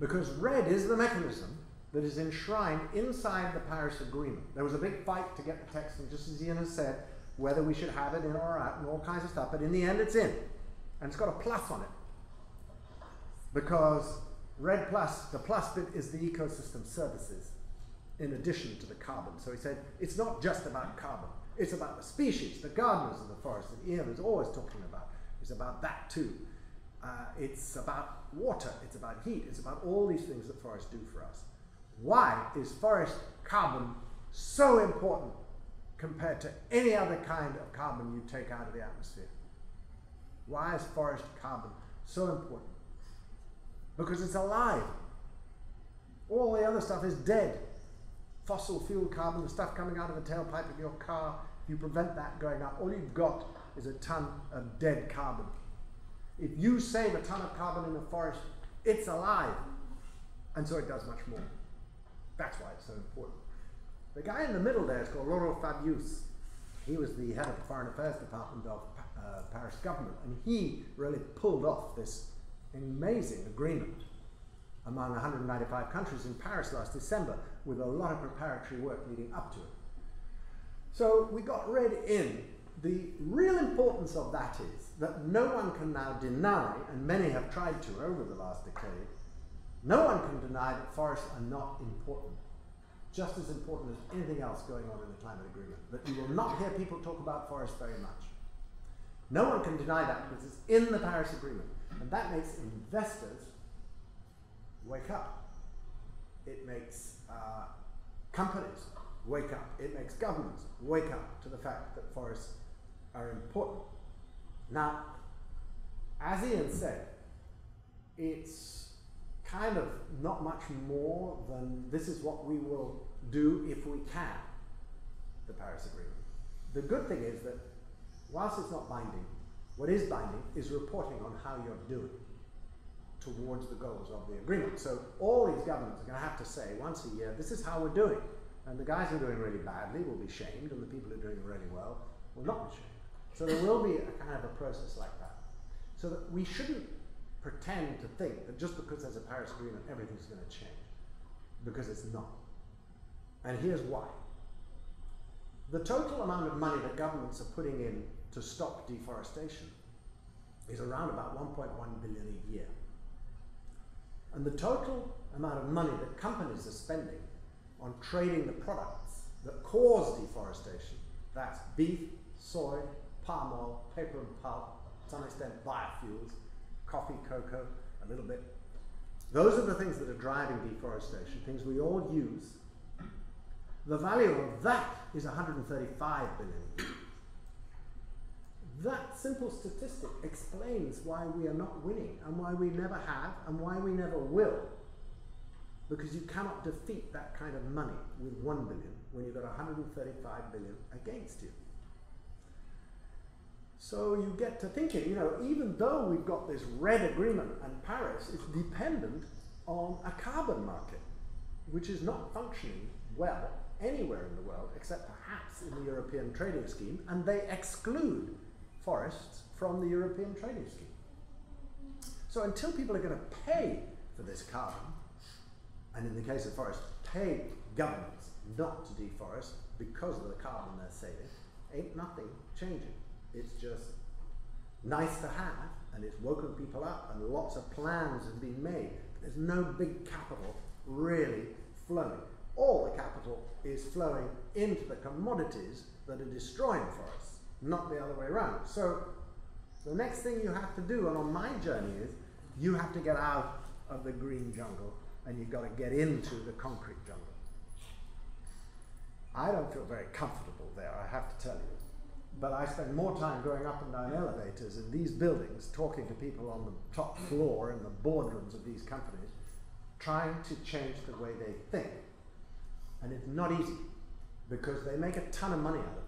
Because REDD is the mechanism that is enshrined inside the Paris Agreement. There was a big fight to get the text, and just as Ian has said, whether we should have it in or out and all kinds of stuff, but in the end it's in. And it's got a plus on it. Because REDD plus, the plus bit is the ecosystem services in addition to the carbon. So he said it's not just about carbon, it's about the species, the gardeners of the forest that Ian is always talking about. It's about that too. Uh, it's about water, it's about heat, it's about all these things that forests do for us. Why is forest carbon so important compared to any other kind of carbon you take out of the atmosphere? Why is forest carbon so important? Because it's alive. All the other stuff is dead fossil fuel carbon, the stuff coming out of the tailpipe of your car, if you prevent that going up, all you've got is a ton of dead carbon. If you save a ton of carbon in a forest, it's alive. And so it does much more. That's why it's so important. The guy in the middle there is called Laurent Fabius. He was the head of the Foreign Affairs Department of uh, Paris government, and he really pulled off this amazing agreement among 195 countries in Paris last December with a lot of preparatory work leading up to it. So we got REDD in. The real importance of that is that no one can now deny, and many have tried to over the last decade, no one can deny that forests are not important, just as important as anything else going on in the climate agreement. But you will not hear people talk about forests very much. No one can deny that because it's in the Paris Agreement. And that makes investors wake up. It makes uh, companies wake up. It makes governments wake up to the fact that forests are important. Now, as Ian said, it's kind of not much more than this is what we will do if we can, the Paris Agreement. The good thing is that whilst it's not binding, what is binding is reporting on how you're doing towards the goals of the agreement. So all these governments are going to have to say once a year, this is how we're doing. And the guys who are doing really badly will be shamed, and the people who are doing really well will not be shamed. So there will be a kind of a process like that. So that we shouldn't pretend to think that just because there's a Paris Agreement, everything's going to change. Because it's not. And here's why. The total amount of money that governments are putting in to stop deforestation is around about 1.1 billion a year. And the total amount of money that companies are spending on trading the products that cause deforestation, that's beef, soy, palm oil, paper and pulp, to some extent biofuels, coffee, cocoa, a little bit. Those are the things that are driving deforestation, things we all use. The value of that is 135 billion. That simple statistic explains why we are not winning and why we never have and why we never will. Because you cannot defeat that kind of money with 1 billion when you've got 135 billion against you. So you get to thinking, you know, even though we've got this REDD agreement and Paris is dependent on a carbon market, which is not functioning well anywhere in the world except perhaps in the European trading scheme, and they exclude forests from the European trading scheme. So until people are going to pay for this carbon, and in the case of forests, pay governments not to deforest because of the carbon they're saving, ain't nothing changing. It's just nice to have, and it's woken people up, and lots of plans have been made. There's no big capital really flowing. All the capital is flowing into the commodities that are destroying forests, not the other way around. So the next thing you have to do, and on my journey, is you have to get out of the green jungle and you've got to get into the concrete jungle. I don't feel very comfortable there, I have to tell you. But I spend more time going up and down elevators in these buildings, talking to people on the top floor in the boardrooms of these companies, trying to change the way they think. And it's not easy because they make a ton of money out of this.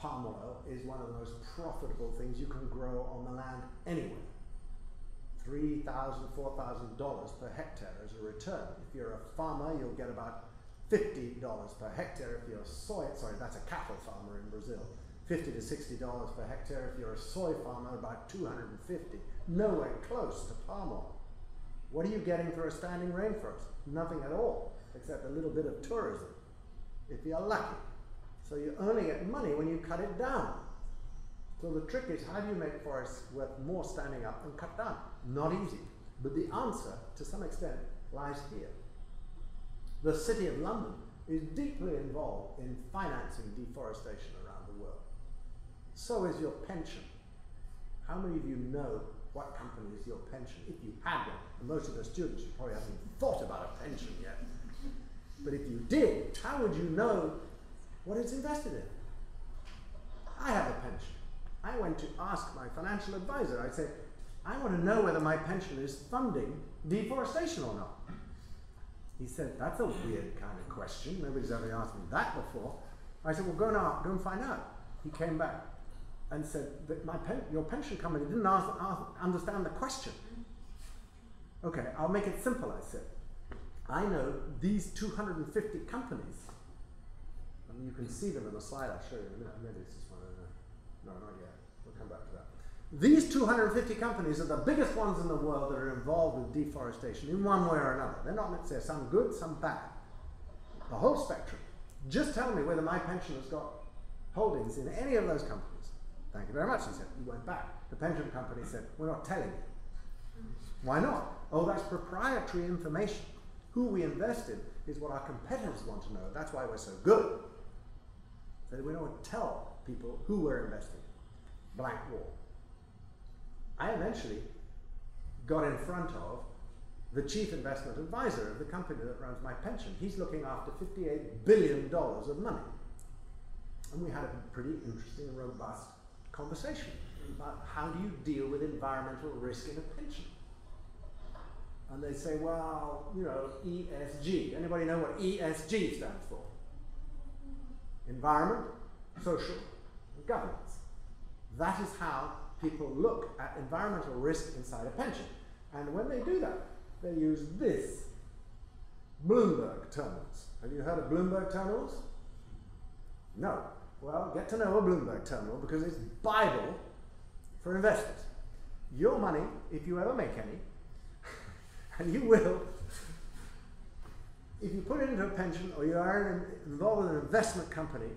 Palm oil is one of the most profitable things you can grow on the land anywhere. $3,000, $4,000 per hectare as a return. If you're a farmer, you'll get about $50 per hectare. If you're a soy, sorry, that's a cattle farmer in Brazil. 50 to $60 per hectare. If you're a soy farmer, about 250. Nowhere close to palm oil. What are you getting for a standing rainforest? Nothing at all, except a little bit of tourism, if you're lucky. So you only get money when you cut it down. So the trick is how do you make forests worth more standing up and cut down? Not easy. But the answer, to some extent, lies here. The City of London is deeply involved in financing deforestation around the world. So is your pension. How many of you know what company is your pension? If you had one, and most of the students, probably haven't thought about a pension yet. But if you did, how would you know what it's invested in? I have a pension. I went to ask my financial advisor, I said, I want to know whether my pension is funding deforestation or not. He said, That's a weird kind of question. Nobody's ever asked me that before. I said, Well, go and, go and find out. He came back and said that my pen, your pension company didn't ask, ask, understand the question. Okay, I'll make it simple, I said. I know these 250 companies, you can see them in the slide I'll show you in a minute. Maybe this one. No, not yet. We'll come back to that. These 250 companies are the biggest ones in the world that are involved with deforestation in one way or another. They're not, say, some good, some bad. The whole spectrum. Just tell me whether my pension has got holdings in any of those companies. Thank you very much, he said. He went back. The pension company said, We're not telling you. Why not? Oh, that's proprietary information. Who we invest in is what our competitors want to know. That's why we're so good. So we don't tell people who we're investing. in. Blank wall. I eventually got in front of the chief investment advisor of the company that runs my pension. He's looking after $58 billion of money. And we had a pretty interesting and robust conversation about how do you deal with environmental risk in a pension. And they say, well, you know, ESG. Anybody know what ESG stands for? Environment, social, and governance. That is how people look at environmental risk inside a pension. And when they do that, they use this Bloomberg terminals. Have you heard of Bloomberg terminals? No. Well, get to know a Bloomberg terminal because it's Bible for investors. Your money, if you ever make any, and you will, if you put it into a pension or you are involved in an investment company,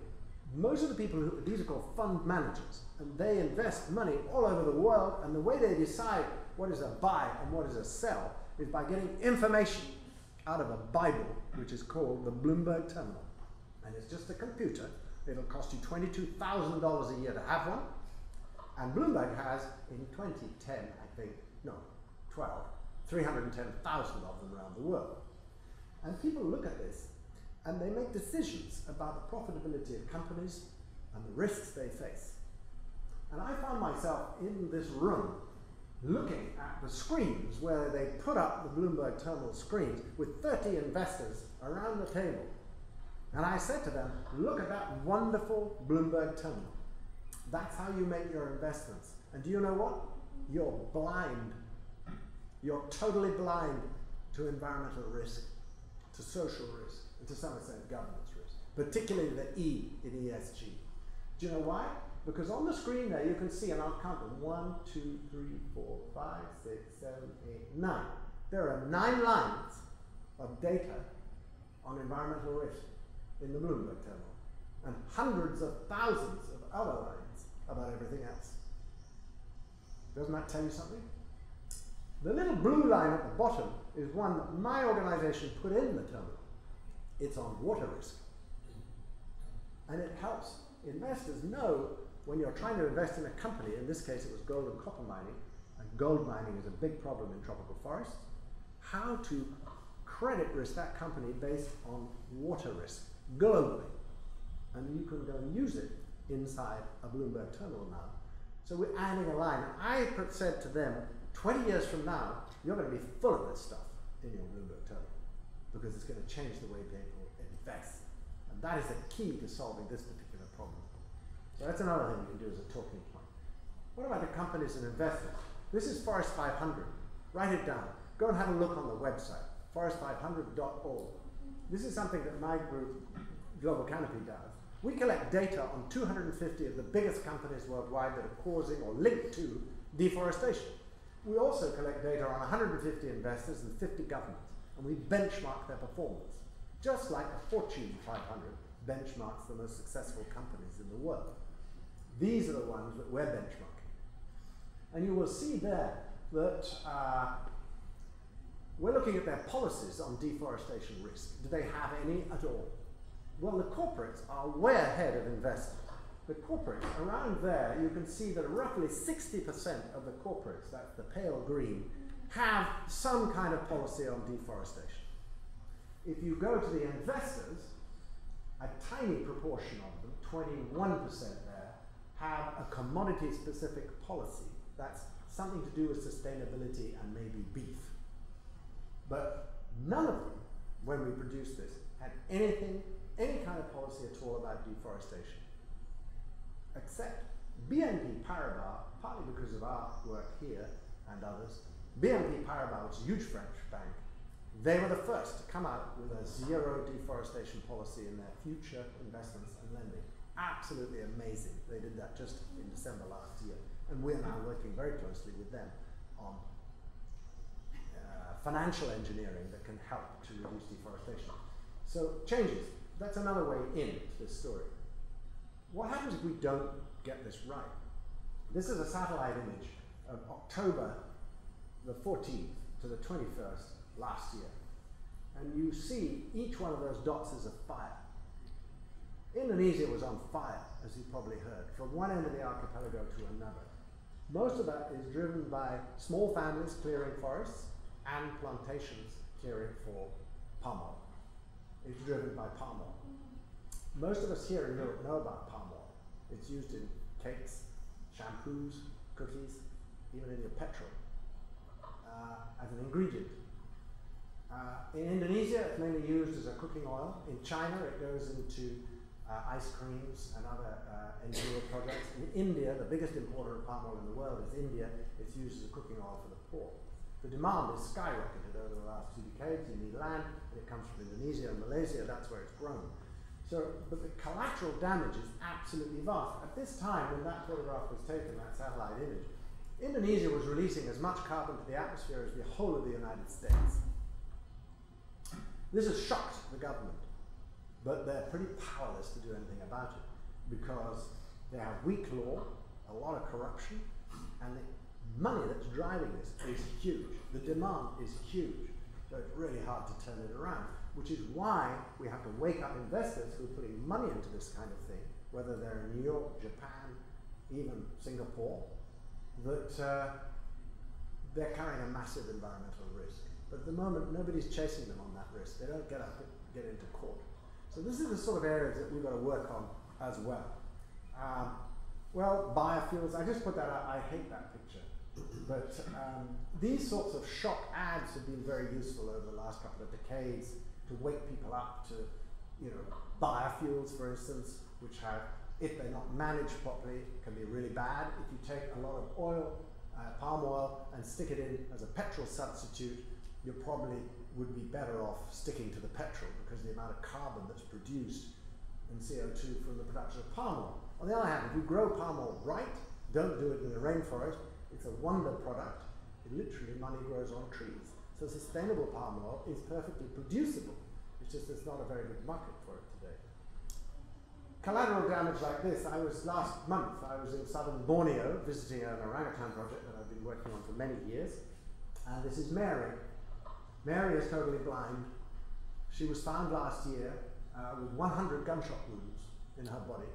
most of the people who these are called fund managers, and they invest money all over the world, and the way they decide what is a buy and what is a sell is by getting information out of a Bible, which is called the Bloomberg Terminal. And it's just a computer. It'll cost you $22,000 a year to have one. And Bloomberg has, in 2010, I think, no, 12, 310,000 of them around the world. And people look at this and they make decisions about the profitability of companies and the risks they face. And I found myself in this room looking at the screens where they put up the Bloomberg terminal screens with 30 investors around the table. And I said to them, look at that wonderful Bloomberg terminal. That's how you make your investments. And do you know what? You're blind. You're totally blind to environmental risk, to social risk, and to some extent governance risk, particularly the E in ESG. Do you know why? Because on the screen there you can see, and I'll count them one, two, three, four, five, six, seven, eight, nine. There are nine lines of data on environmental risk in the Bloomberg terminal, and hundreds of thousands of other lines about everything else. Doesn't that tell you something? The little blue line at the bottom is one that my organization put in the terminal. It's on water risk. And it helps investors know when you're trying to invest in a company, in this case it was gold and copper mining, and gold mining is a big problem in tropical forests, how to credit risk that company based on water risk globally. And you can go and use it inside a Bloomberg terminal now. So we're adding a line. I said to them, 20 years from now, you're going to be full of this stuff in your Bloomberg terminal because it's going to change the way people invest. And that is the key to solving this particular problem. So that's another thing you can do as a talking point. What about the companies and investors? This is Forest 500. Write it down. Go and have a look on the website, forest500.org. This is something that my group, Global Canopy, does. We collect data on 250 of the biggest companies worldwide that are causing or linked to deforestation. We also collect data on 150 investors and 50 governments, and we benchmark their performance, just like a Fortune 500 benchmarks the most successful companies in the world. These are the ones that we're benchmarking. And you will see there that uh, we're looking at their policies on deforestation risk. Do they have any at all? Well, the corporates are way ahead of investors. The corporates, around there, you can see that roughly 60% of the corporates, that's the pale green, have some kind of policy on deforestation. If you go to the investors, a tiny proportion of them, 21% there, have a commodity specific policy. That's something to do with sustainability and maybe beef. But none of them, when we produced this, had anything, any kind of policy at all about deforestation. Except BNP Paribas, partly because of our work here and others, BNP Paribas, which is a huge French bank, they were the first to come out with a zero deforestation policy in their future investments and lending. Absolutely amazing. They did that just in December last year. And we're now working very closely with them on uh, financial engineering that can help to reduce deforestation. So, changes. That's another way in to this story. What happens if we don't get this right? This is a satellite image of October the 14th to the 21st last year. And you see each one of those dots is a fire. Indonesia was on fire, as you probably heard, from one end of the archipelago to another. Most of that is driven by small families clearing forests and plantations clearing for palm oil. It's driven by palm oil. Most of us here Europe know about palm oil. It's used in cakes, shampoos, cookies, even in your petrol uh, as an ingredient. Uh, in Indonesia, it's mainly used as a cooking oil. In China, it goes into uh, ice creams and other uh, engineered products. In India, the biggest importer of palm oil in the world is India. It's used as a cooking oil for the poor. The demand is skyrocketed over the last two decades. You need land, and it comes from Indonesia and Malaysia. That's where it's grown. So, but the collateral damage is absolutely vast. At this time, when that photograph was taken, that satellite image, Indonesia was releasing as much carbon to the atmosphere as the whole of the United States. This has shocked the government, but they're pretty powerless to do anything about it because they have weak law, a lot of corruption, and the money that's driving this is huge. The demand is huge, so it's really hard to turn it around, which is why we have to wake up investors who are putting money into this kind of thing, whether they're in New York, Japan, even Singapore, that uh, they're carrying a massive environmental risk. But at the moment, nobody's chasing them on that risk. They don't get up, get into court. So this is the sort of areas that we've got to work on as well. Um, well, biofuels, I just put that out, I hate that picture. But um, these sorts of shock ads have been very useful over the last couple of decades to wake people up to, you know, biofuels, for instance, which have, if they're not managed properly, can be really bad. If you take a lot of oil, uh, palm oil, and stick it in as a petrol substitute, you probably would be better off sticking to the petrol because the amount of carbon that's produced in CO2 from the production of palm oil. On the other hand, if you grow palm oil right, don't do it in the rainforest, it's a wonder product. It literally money grows on trees. So sustainable palm oil is perfectly producible. It's just there's not a very good market for it today. Collateral damage like this, I was last month, I was in southern Borneo visiting an orangutan project that I've been working on for many years. And this is Mary. Mary is totally blind. She was found last year uh, with 100 gunshot wounds in her body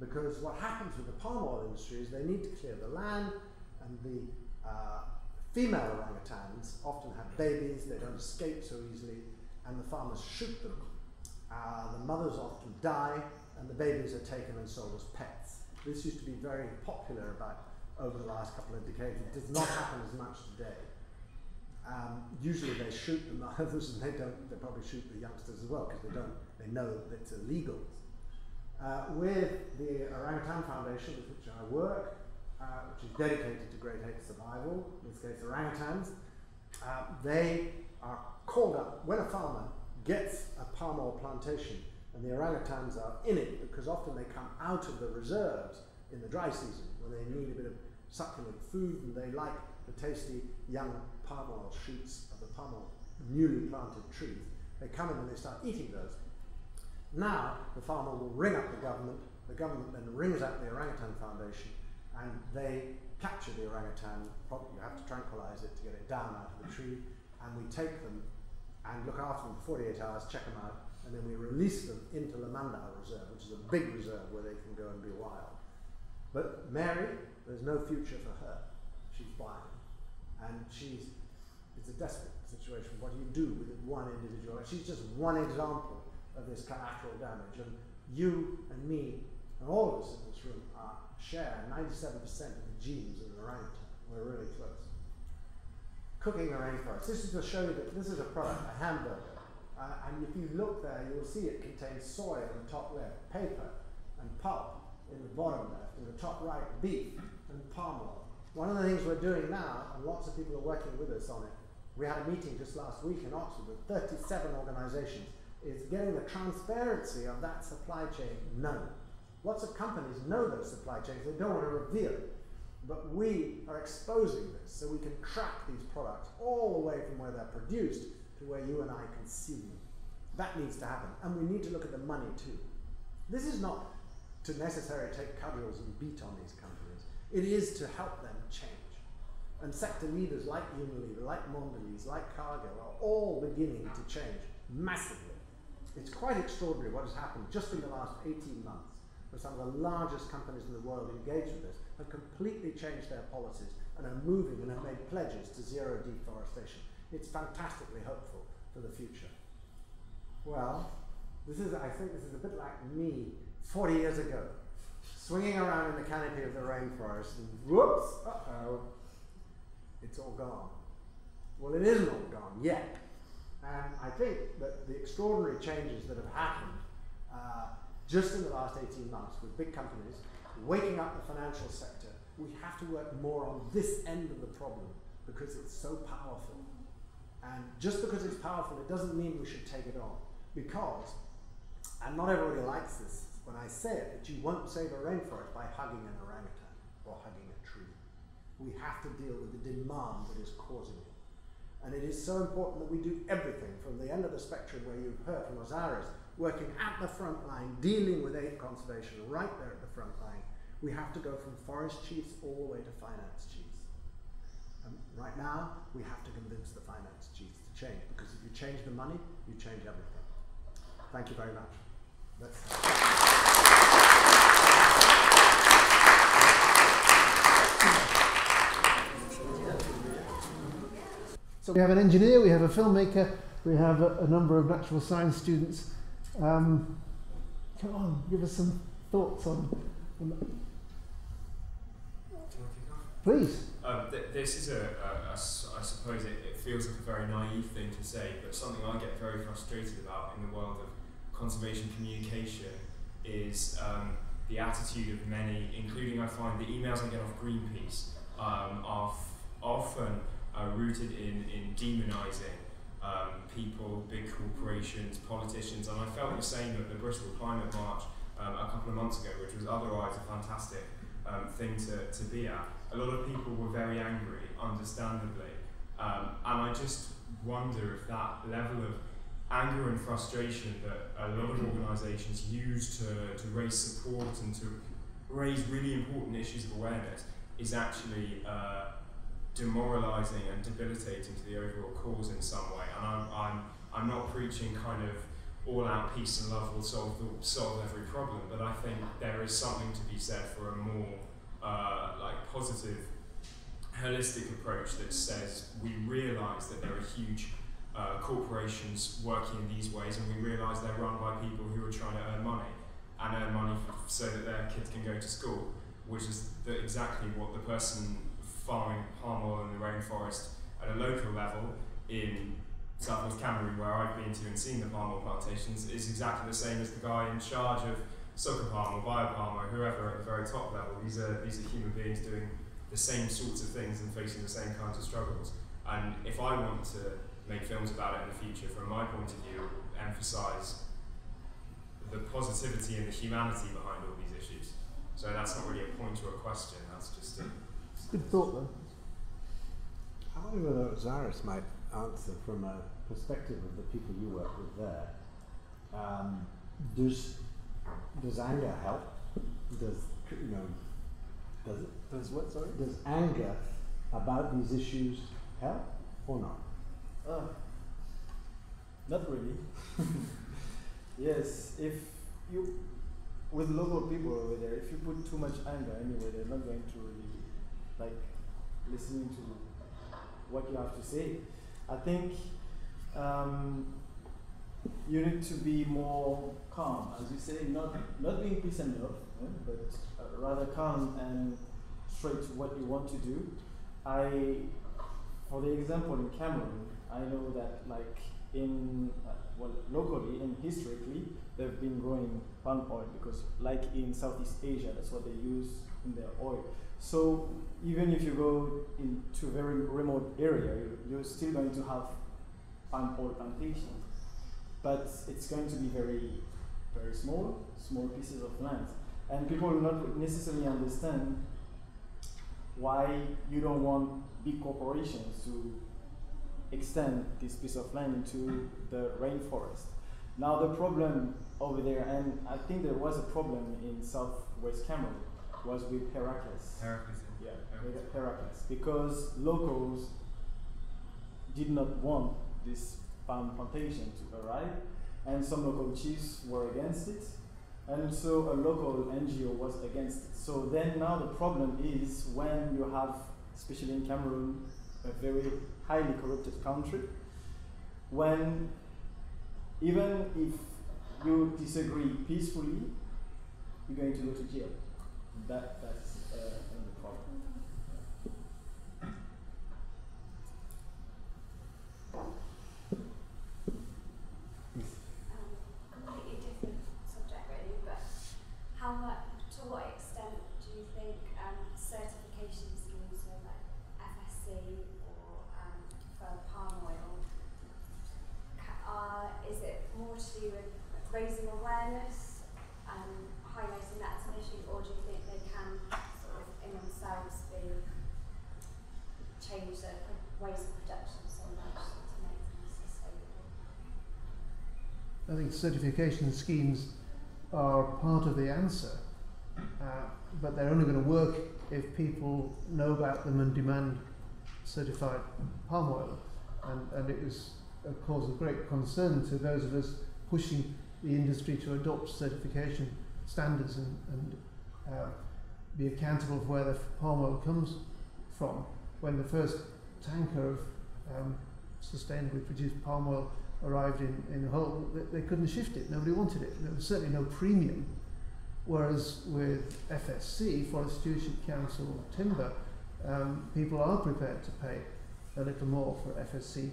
because what happens with the palm oil industry is they need to clear the land and the uh, female orangutans often have babies, they don't escape so easily, and the farmers shoot them. Uh, the mothers often die, and the babies are taken and sold as pets. This used to be very popular about over the last couple of decades. It does not happen as much today. Um, usually they shoot the mothers and they don't. They probably shoot the youngsters as well because they don't. They know that it's illegal. Uh, with the Orangutan Foundation, with which I work, uh, which is dedicated to great ape survival, in this case orangutans, uh, they are called up when a farmer gets a palm oil plantation and the orangutans are in it because often they come out of the reserves in the dry season when they need a bit of succulent food and they like the tasty young palm oil shoots of the palm oil newly planted trees. They come in and they start eating those. Now the farmer will ring up the government, the government then rings up the Orangutan Foundation and they capture the orangutan. You have to tranquilize it to get it down out of the tree and we take them and look after them for 48 hours, check them out, and then we release them into Lamandau Reserve, which is a big reserve where they can go and be wild. But Mary, there's no future for her. She's blind. And she's, it's a desperate situation. What do you do with one individual? She's just one example of this collateral damage. And you and me, and all of us in this room, are, share 97% of the genes of an orangutan. We're really close. Cooking the rainforest. This is to show you that this is a product, a hamburger. Uh, and if you look there, you'll see it contains soy in the top left, paper and pulp in the bottom left, in the top right, beef and palm oil. One of the things we're doing now, and lots of people are working with us on it, we had a meeting just last week in Oxford with 37 organizations, is getting the transparency of that supply chain known. Lots of companies know those supply chains, they don't want to reveal it. But we are exposing this so we can track these products all the way from where they're produced to where you and I them. That needs to happen. And we need to look at the money too. This is not to necessarily take cudgels and beat on these companies. It is to help them change. And sector leaders like Unilever, like Mondelez, like Cargill are all beginning to change massively. It's quite extraordinary what has happened just in the last 18 months, where some of the largest companies in the world engaged with this have completely changed their policies and are moving and have made pledges to zero deforestation. It's fantastically hopeful for the future. Well, this is, I think this is a bit like me 40 years ago, swinging around in the canopy of the rainforest and whoops, uh-oh, it's all gone. Well, it isn't all gone yet. And I think that the extraordinary changes that have happened uh, just in the last 18 months with big companies waking up the financial sector, we have to work more on this end of the problem because it's so powerful. And just because it's powerful, it doesn't mean we should take it on. Because, and not everybody likes this when I say it, that you won't save a rainforest by hugging an orangutan or hugging a tree. We have to deal with the demand that is causing it. And it is so important that we do everything from the end of the spectrum where you've heard from Osiris, working at the front line, dealing with ape conservation right there at the front line. We have to go from forest chiefs all the way to finance chiefs. And right now, we have to convince the finance chiefs to change because if you change the money, you change everything. Thank you very much. So we have an engineer, we have a filmmaker, we have a, a number of natural science students, Um, come on, give us some thoughts on. on please. Um, th- this is a, a- a I suppose it, it feels like a very naive thing to say, but something I get very frustrated about in the world of conservation communication is um, the attitude of many, including I find the emails I get off Greenpeace um, are often uh, rooted in, in demonising um, people, big corporations, politicians, and I felt the same at the Bristol Climate March um, a couple of months ago, which was otherwise a fantastic um, thing to, to be at. A lot of people were very angry, understandably, um, and I just wonder if that level of anger and frustration that a lot of organisations use to, to raise support and to raise really important issues of awareness is actually uh, demoralising and debilitating to the overall cause in some way. And I'm, I'm, I'm not preaching kind of all out peace and love will solve, the, solve every problem, but I think there is something to be said for a more uh, like positive, holistic approach that says we realise that there are huge uh, corporations working in these ways, and we realise they're run by people who are trying to earn money and earn money so that their kids can go to school, which is the, exactly what the person farming palm oil in the rainforest at a local level in southwest Cameroon, where I've been to and seen the palm oil plantations, is exactly the same as the guy in charge of sugar palm or biopalm or whoever at the very top level. These are these are human beings doing the same sorts of things and facing the same kinds of struggles. And if I want to make films about it in the future, from my point of view, emphasise the positivity and the humanity behind all these issues. So that's not really a point or a question. That's just a Good thought, though. I wonder whether Osiris might answer from a perspective of the people you work with there. Um, does does anger help? Does you know? Does it? Does what, sorry? Does anger about these issues help or not? Uh, not really. yes, if you, with local people over there, if you put too much anger anyway, they're not going to really like listening to what you have to say. I think um, you need to be more calm, as you say, not not being peace and love, eh, but uh, rather calm and straight to what you want to do. I, for the example in Cameroon, I know that like in uh, well locally and historically they've been growing palm oil because like in Southeast Asia that's what they use in their oil. So even if you go into a very remote area, you- you're still going to have palm oil plantation, but it's going to be very very small, small pieces of land, and people will not necessarily understand why you don't want big corporations to extend this piece of land into the rainforest. Now the problem over there, and I think there was a problem in southwest Cameroon, was with Herakles. Herakles. Yeah, with Herakles, because locals did not want this palm plantation to arrive, and some local chiefs were against it, and so a local NGO was against it. So then now the problem is when you have, especially in Cameroon, a very highly corrupted country, when even if you disagree peacefully, you're going to go to jail. That that's uh, the problem. um, completely different subject really, but how much, to what extent do you think um, certification schemes, so like FSC or um, for palm oil, ca- are, is it more to do with raising awareness, um, highlighting that as an issue, or do you think they can sort of in themselves be change their pro- ways of production so much to make them sustainable? I think certification schemes are part of the answer, uh, but they're only going to work if people know about them and demand certified palm oil. And, and it was a cause of great concern to those of us pushing the industry to adopt certification standards and, and uh, be accountable for where the palm oil comes from. When the first tanker of um, sustainably produced palm oil arrived in, in Hull, they, they couldn't shift it. Nobody wanted it. There was certainly no premium. Whereas with FSC, Forest Stewardship Council timber, um, people are prepared to pay a little more for FSC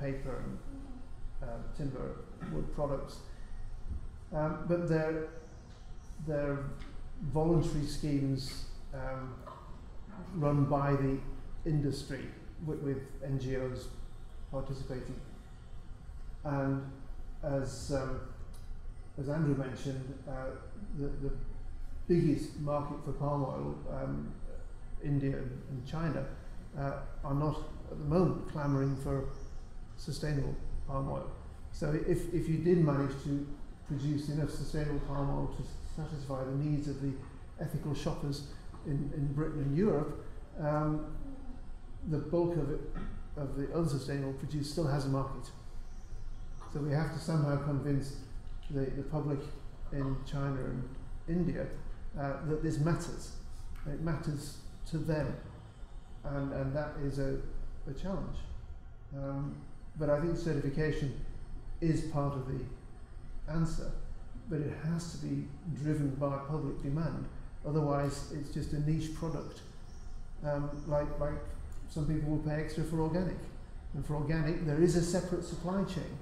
paper and um, timber wood products. Um, but they're, they're voluntary schemes um, run by the industry with, with NGOs participating. And as, um, as Andrew mentioned, uh, the, the biggest market for palm oil, um, India and, China, uh, are not at the moment clamouring for sustainable palm oil. So if, if you did manage to produce enough sustainable palm oil to satisfy the needs of the ethical shoppers in, in Britain and Europe, um, the bulk of it, of the unsustainable produce still has a market. So we have to somehow convince the, the public in China and India uh, that this matters. It matters to them. And, and that is a, a challenge. Um, but I think certification is part of the answer, but it has to be driven by public demand. Otherwise, it's just a niche product. Um, like, like some people will pay extra for organic. And for organic, there is a separate supply chain.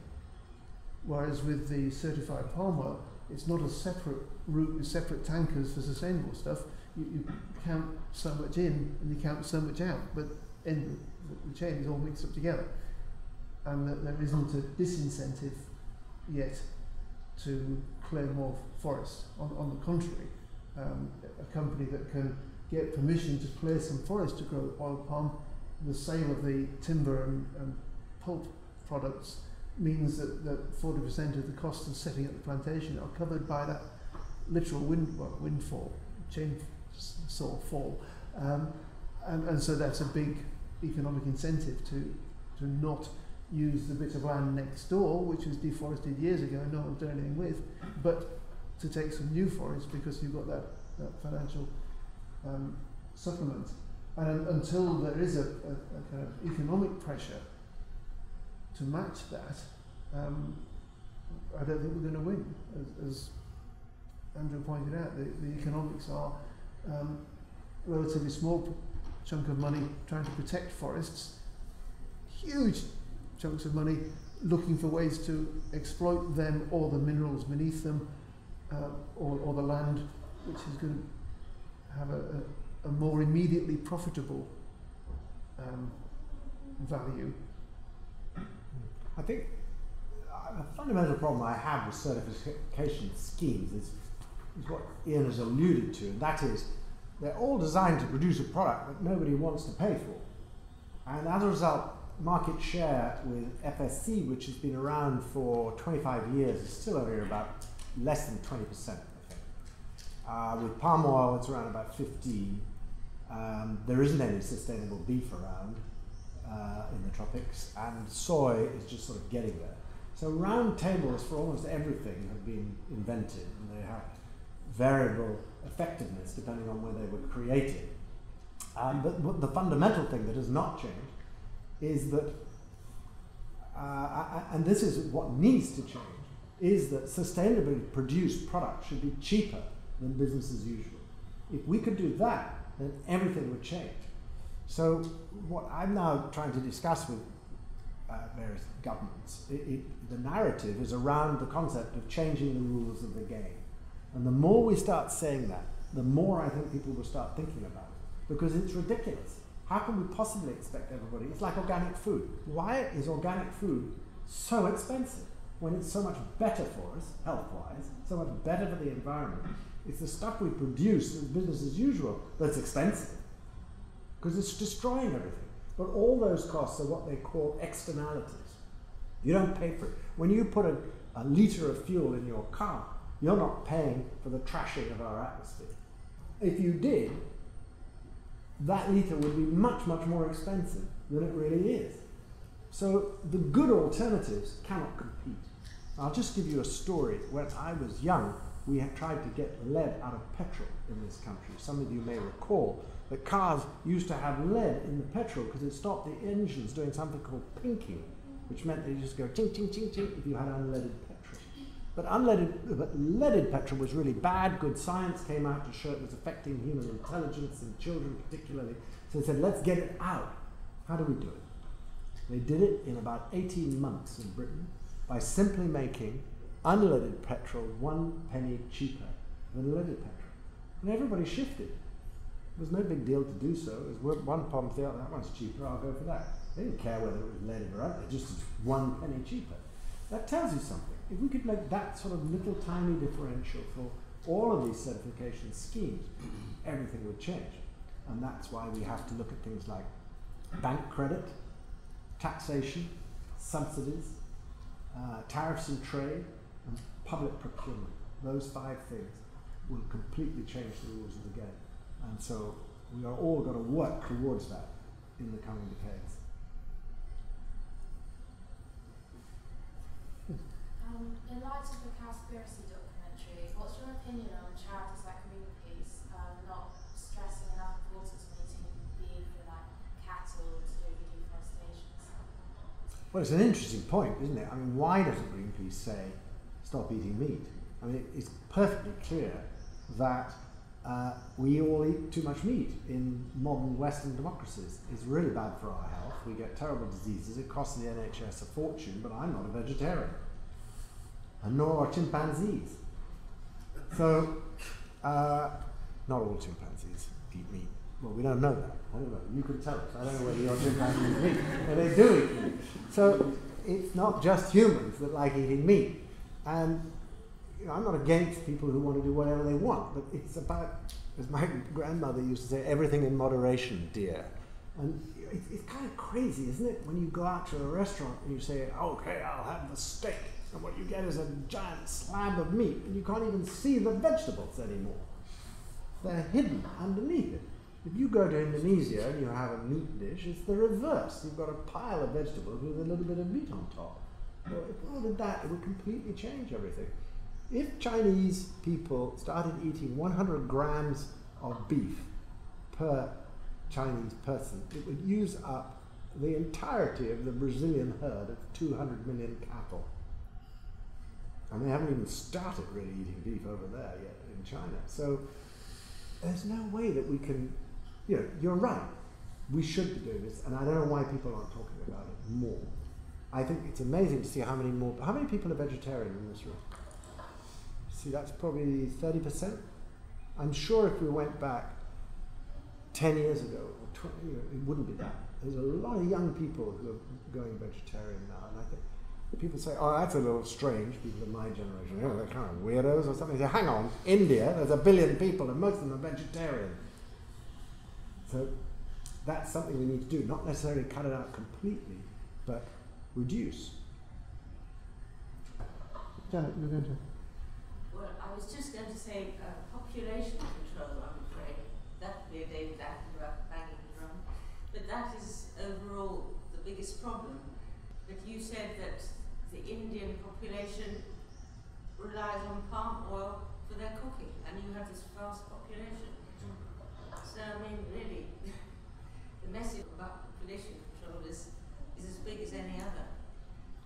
Whereas with the certified palm oil, it's not a separate route with separate tankers for sustainable stuff. You, you count so much in and you count so much out, but in the, the chain is all mixed up together. And that there isn't a disincentive yet to clear more forest. On, on the contrary, um, a company that can get permission to clear some forest to grow oil palm, the sale of the timber and, and pulp products means that, that 40% of the costs of setting up the plantation are covered by that literal wind, well, windfall, chainsaw fall. Um, and, and so that's a big economic incentive to, to not use the bit of land next door, which was deforested years ago and no one's done anything with, but to take some new forest because you've got that, that financial um, supplement. And until there is a, a, a kind of economic pressure to match that, um, I don't think we're going to win. As, as Andrew pointed out, the, the economics are um, relatively small chunk of money trying to protect forests, huge chunks of money looking for ways to exploit them or the minerals beneath them uh, or, or the land, which is going to have a, a, a more immediately profitable um, value. I think a fundamental problem I have with certification schemes is, is what Ian has alluded to, and that is they're all designed to produce a product that nobody wants to pay for. And as a result, market share with FSC, which has been around for 25 years, is still only about less than 20%, I think. Uh, with palm oil, it's around about 15. Um, there isn't any sustainable beef around uh, in the tropics, and soy is just sort of getting there. So round tables for almost everything have been invented, and they have variable effectiveness depending on where they were created. Um, but the fundamental thing that has not changed is that, uh, and this is what needs to change, is that sustainably produced products should be cheaper than business as usual. If we could do that, then everything would change. So what I'm now trying to discuss with uh, various governments, it, it, the narrative is around the concept of changing the rules of the game. And the more we start saying that, the more I think people will start thinking about it. Because it's ridiculous. How can we possibly expect everybody? It's like organic food. Why is organic food so expensive when it's so much better for us, health wise, so much better for the environment? It's the stuff we produce business as usual that's expensive because it's destroying everything. But all those costs are what they call externalities. You don't pay for it. When you put a, a litre of fuel in your car, you're not paying for the trashing of our atmosphere. If you did, that litre would be much, much more expensive than it really is. So the good alternatives cannot compete. I'll just give you a story. When I was young, we had tried to get lead out of petrol in this country. Some of you may recall that cars used to have lead in the petrol because it stopped the engines doing something called pinking. which meant you just go ting, ting, ting, ting if you had unleaded petrol. But unleaded, but leaded petrol was really bad. Good science came out to show it was affecting human intelligence and children particularly. So they said, let's get it out. How do we do it? They did it in about 18 months in Britain by simply making unleaded petrol one penny cheaper than leaded petrol. And everybody shifted. It was no big deal to do so. It was one pump, other, that one's cheaper, I'll go for that. They didn't care whether it was leaded or unleaded, just one penny cheaper. That tells you something. If we could make that sort of little tiny differential for all of these certification schemes, everything would change. And that's why we have to look at things like bank credit, taxation, subsidies, uh, tariffs and trade, and public procurement. Those five things will completely change the rules of the game. And so we are all going to work towards that in the coming decades. Um, in light of the Cowspiracy documentary, what's your opinion on charities like Greenpeace um, not stressing enough importance on eating beef and like cattle to deforestation? Well, it's an interesting point, isn't it? I mean, why doesn't Greenpeace say stop eating meat? I mean, it's perfectly clear that uh, we all eat too much meat in modern Western democracies. It's really bad for our health. We get terrible diseases. It costs the NHS a fortune, but I'm not a vegetarian and nor are chimpanzees. So, uh, not all chimpanzees eat meat. Well, we don't know that. I don't know. You can tell us. I don't know whether your chimpanzees eat, but they do eat meat. So it's not just humans that like eating meat. And you know, I'm not against people who want to do whatever they want, but it's about, as my grandmother used to say, everything in moderation, dear. And it's, it's kind of crazy, isn't it, when you go out to a restaurant and you say, okay, I'll have the steak and what you get is a giant slab of meat, and you can't even see the vegetables anymore. They're hidden underneath it. If you go to Indonesia and you have a meat dish, it's the reverse. You've got a pile of vegetables with a little bit of meat on top. Well, if we did that, it would completely change everything. If Chinese people started eating 100 grams of beef per Chinese person, it would use up the entirety of the Brazilian herd of 200 million cattle. And they haven't even started really eating beef over there yet in China. So there's no way that we can, you know, you're right. We should be doing this, and I don't know why people aren't talking about it more. I think it's amazing to see how many more, how many people are vegetarian in this room? See, that's probably 30%. I'm sure if we went back 10 years ago, or 20, it wouldn't be that. There's a lot of young people who are going vegetarian now, and I think people say, oh, that's a little strange, people of my generation, you know, they're kind of weirdos or something. Say, hang on, India, there's a billion people and most of them are vegetarian. So that's something we need to do, not necessarily cut it out completely, but reduce. Janet, you're going to. Was just going to say uh, population control, I'm afraid. That would be a David Attenborough banging the drum. But that is overall the biggest problem. But you said that the Indian population relies on palm oil for their cooking, and you have this vast population. So, I mean, really, the message about population control is, is as big as any other.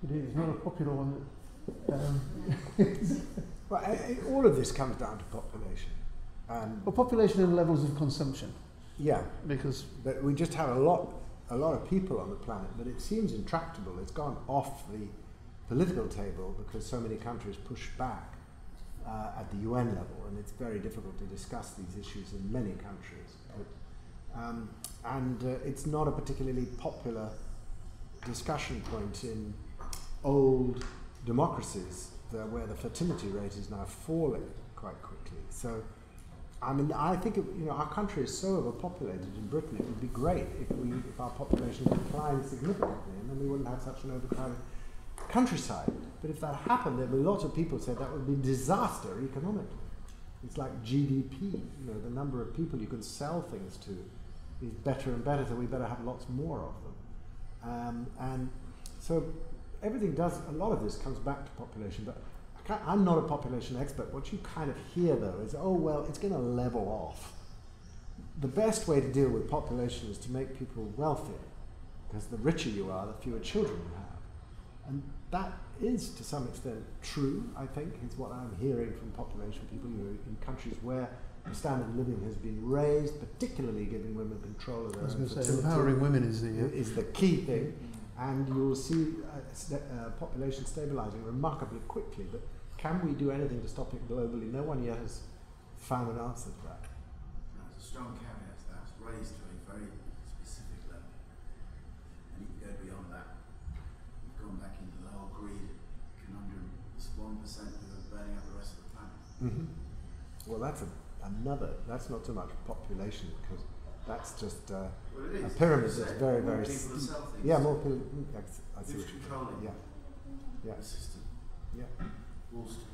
It is not a popular one. Um, well, all of this comes down to population. Um, well, population and levels of consumption. Yeah, because but we just have a lot, a lot of people on the planet, but it seems intractable. It's gone off the political table because so many countries push back uh, at the UN level, and it's very difficult to discuss these issues in many countries. But, um, and uh, it's not a particularly popular discussion point in old democracies the, where the fertility rate is now falling quite quickly. So, I mean, I think it, you know our country is so overpopulated in Britain. It would be great if we if our population declined significantly, and then we wouldn't have such an overcrowded countryside. But if that happened, there'd be lots of people say that would be disaster economically. It's like GDP. You know, the number of people you can sell things to is better and better, so we better have lots more of them. Um, and so everything does, a lot of this comes back to population, but I am not a population expert. What you kind of hear though is, oh, well, it's going to level off. The best way to deal with population is to make people wealthier, because the richer you are, the fewer children you have. And that is to some extent true, I think, is what I'm hearing from population people you know, in countries where the standard of living has been raised, particularly giving women control of I their was own going to say, empowering women is the. Uh, is the key thing, and you'll see uh, uh, population stabilizing remarkably quickly. But can we do anything to stop it globally? No one yet has found an answer to that. There's a strong caveat to that. It's raised to a very specific level. And you can go beyond that. You've gone back into the whole greed conundrum. It's 1% who are burning up the rest of the planet. Mm-hmm. Well, that's a, another. That's not so much population because that's just uh, Well, it a pyramid As that's very, more very steep. sell. Yeah, more people. mm, I see Who's what you mean. controlling Yeah, yeah, the system? yeah. Wall Street.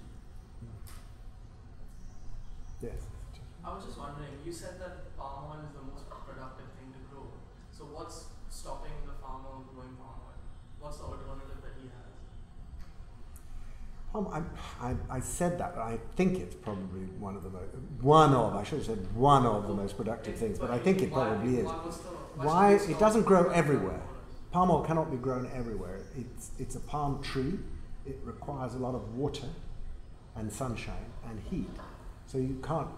Yes. I was just wondering, you said that palm oil is the most productive thing to grow. So what's stopping the farmer from growing palm oil? What's the alternative that he has? Um, I, I, I said that, I think it's probably one of the most, one of, I should have said one of the most productive things, but I think it probably is. Why, it doesn't grow everywhere. Palm oil cannot be grown everywhere. It's, it's a palm tree. It requires a lot of water and sunshine and heat. So you can't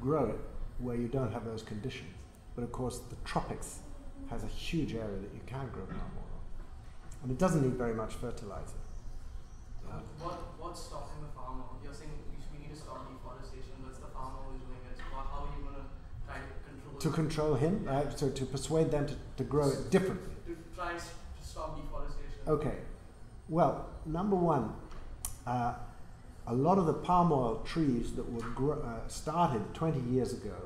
grow it where you don't have those conditions. But of course, the tropics has a huge area that you can grow palm oil. And it doesn't need very much fertilizer. What, what's stopping the farmer? You're saying we, we need to stop deforestation, but it's the farmer who's doing it. How are you going to try to control to control him, uh, so to persuade them to, to grow it differently. to try to stop deforestation? Okay. Well, number one, uh, a lot of the palm oil trees that were uh, started 20 years ago,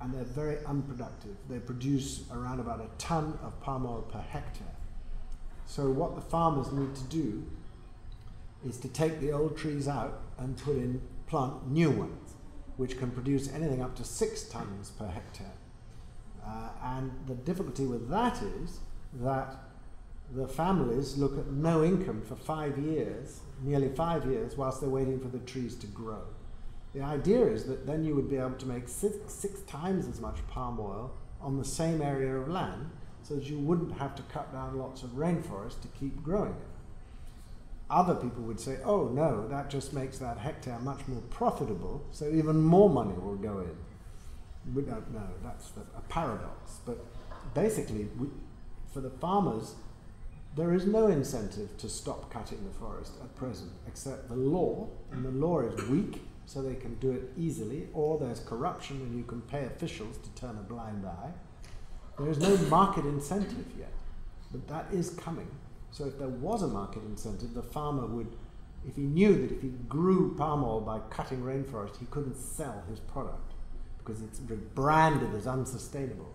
and they're very unproductive. They produce around about a ton of palm oil per hectare. So what the farmers need to do is to take the old trees out and put in plant new ones, which can produce anything up to six tons per hectare. Uh, and the difficulty with that is that the families look at no income for five years, nearly five years, whilst they're waiting for the trees to grow. The idea is that then you would be able to make six, six times as much palm oil on the same area of land so that you wouldn't have to cut down lots of rainforest to keep growing it. Other people would say, oh no, that just makes that hectare much more profitable, so even more money will go in. We don't know, that's the, a paradox. But basically, we, for the farmers, there is no incentive to stop cutting the forest at present, except the law, and the law is weak, so they can do it easily, or there's corruption and you can pay officials to turn a blind eye. There is no market incentive yet, but that is coming. So if there was a market incentive, the farmer would, if he knew that if he grew palm oil by cutting rainforest, he couldn't sell his product because it's branded as unsustainable,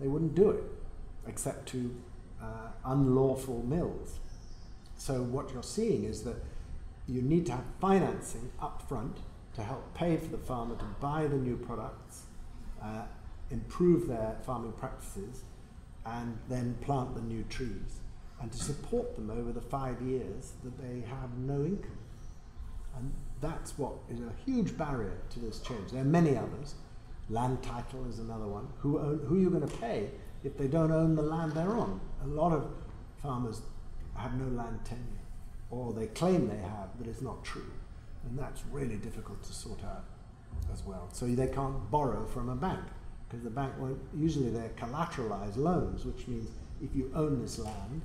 they wouldn't do it, except to uh, unlawful mills. So what you're seeing is that you need to have financing up front to help pay for the farmer to buy the new products, uh, improve their farming practices, and then plant the new trees, and to support them over the five years that they have no income. And that's what is a huge barrier to this change. There are many others. Land title is another one. Who, own, who are you going to pay if they don't own the land they're on? A lot of farmers have no land tenure, or they claim they have, but it's not true. And that's really difficult to sort out as well. So they can't borrow from a bank because the bank won't, usually they're collateralized loans, which means if you own this land,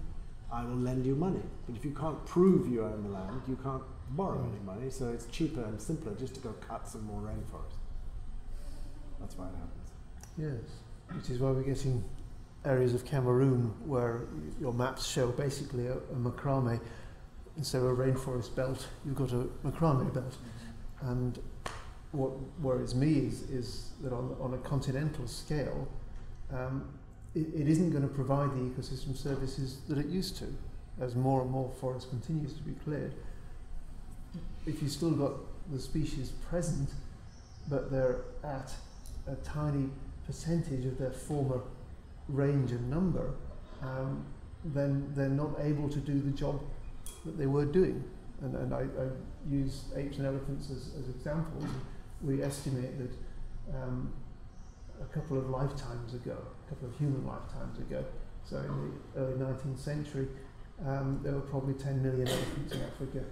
I will lend you money. But if you can't prove you own the land, you can't borrow any money. So it's cheaper and simpler just to go cut some more rainforest. That's why it happens. Yes, which is why we're getting areas of Cameroon where your maps show basically a, a macrame instead of a rainforest belt, you've got a macrame belt. And what worries me is, is that on, on a continental scale, um, it, it isn't going to provide the ecosystem services that it used to, as more and more forest continues to be cleared. If you've still got the species present, but they're at a tiny percentage of their former range and number, um, then they're not able to do the job that they were doing. And, and I, I use apes and elephants as, as examples. We estimate that um, a couple of lifetimes ago, a couple of human lifetimes ago, so in the early 19th century, um, there were probably 10 million elephants in Africa.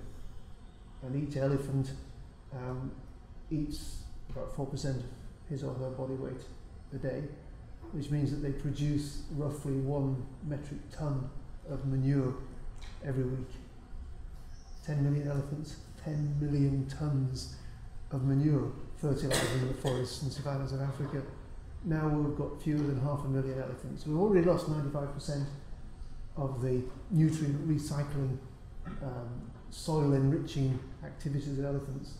And each elephant um, eats about 4% of his or her body weight a day, which means that they produce roughly one metric ton of manure every week. 10 million elephants, 10 million tons of manure fertilising the forests and savannas of Africa. Now we've got fewer than half a million elephants. We've already lost 95% of the nutrient recycling, um, soil enriching activities of elephants.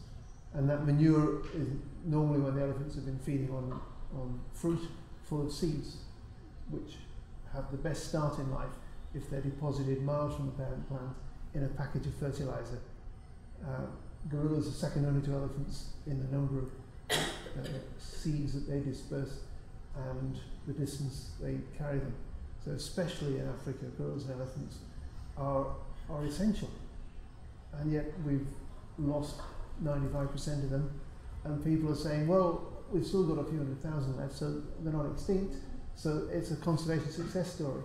And that manure is normally when the elephants have been feeding on, on fruit full of seeds, which have the best start in life if they're deposited miles from the parent plant in a package of fertilizer. Uh, gorillas are second only to elephants in the number of uh, seeds that they disperse and the distance they carry them. So especially in Africa, gorillas and elephants are, are essential. And yet we've lost 95% of them. And people are saying, well, we've still got a few hundred thousand left, so they're not extinct. So it's a conservation success story.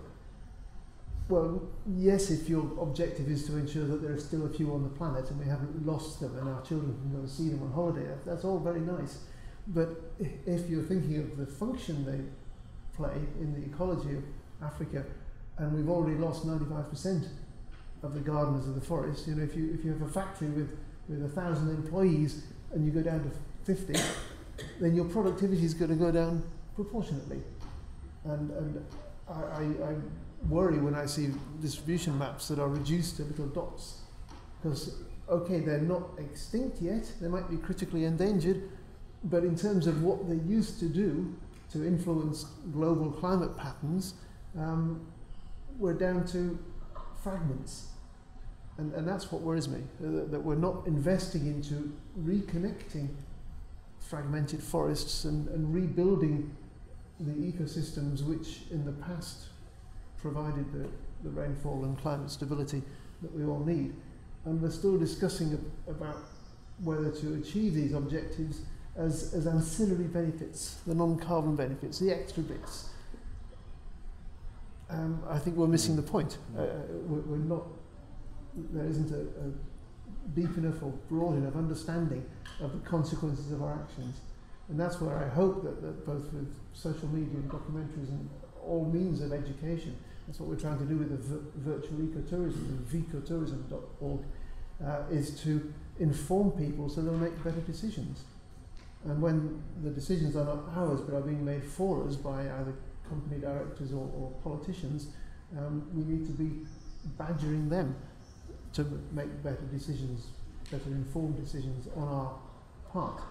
Well, yes, if your objective is to ensure that there are still a few on the planet and we haven't lost them and our children can go and see them on holiday, that's all very nice. But if you're thinking of the function they play in the ecology of Africa, and we've already lost 95% of the gardeners of the forest, you know, if you, if you have a factory with, with a thousand employees and you go down to 50, then your productivity is going to go down proportionately. And, and I, I, I worry when I see distribution maps that are reduced to little dots. Because, okay, they're not extinct yet, they might be critically endangered, but in terms of what they used to do to influence global climate patterns, um, we're down to fragments. And, and that's what worries me, uh, that, that we're not investing into reconnecting fragmented forests and, and rebuilding the ecosystems which in the past provided the, the rainfall and climate stability that we all need. And we're still discussing about whether to achieve these objectives as, as ancillary benefits, the non-carbon benefits, the extra bits. Um, I think we're missing the point. Uh, uh we're, we're not, there isn't a, a deep enough or broad enough understanding of the consequences of our actions. And that's where I hope that, that both with social media and documentaries and all means of education, that's what we're trying to do with the virtual ecotourism, the vecotourism.org, uh, is to inform people so they'll make better decisions. And when the decisions are not ours but are being made for us by either company directors or, or politicians, um, we need to be badgering them to make better decisions, better informed decisions on our part.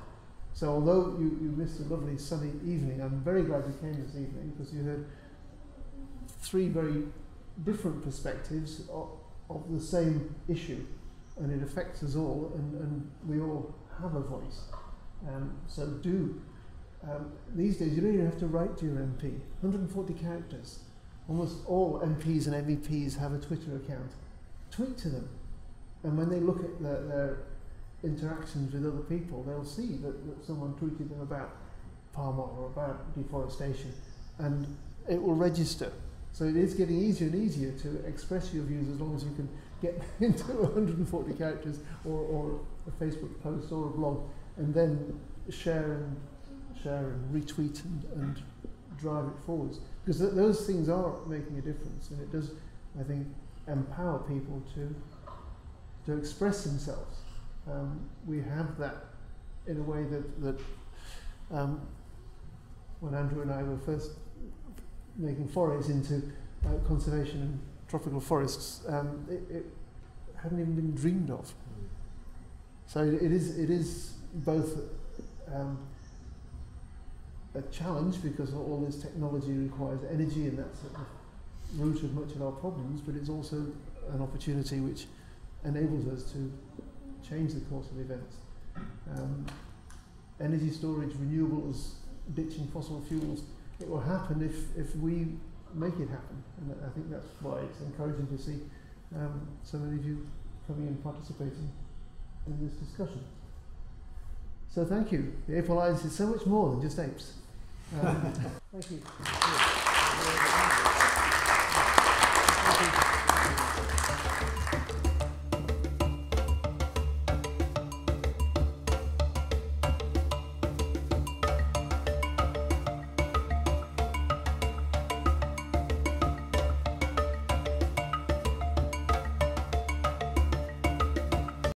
So although you, you missed a lovely sunny evening, I'm very glad you came this evening because you heard three very different perspectives of, of the same issue and it affects us all and, and we all have a voice. Um, so do, um, these days you don't even have to write to your MP, 140 characters. Almost all MPs and MEPs have a Twitter account. Tweet to them. And when they look at their, their interactions with other people, they'll see that, that someone tweeted them about palm oil or about deforestation. And it will register. So it is getting easier and easier to express your views as long as you can get into 140 characters or, or a Facebook post or a blog and then share and share and retweet and, and drive it forwards. Because th those things are making a difference and it does, I think, empower people to, to express themselves. Um, we have that in a way that, that um, when Andrew and I were first making forays into uh, conservation and tropical forests, um, it, it, hadn't even been dreamed of. So it, it is it is both um, a challenge because all this technology requires energy, and that's at the root of much of our problems. But it's also an opportunity which enables us to change the course of events. Um, energy storage, renewables, ditching fossil fuels it will happen if, if we make it happen. And I think that's why it's encouraging to see um, so many of you coming and participating in this discussion. So thank you. The Ape Alliance is so much more than just apes. Um, thank you.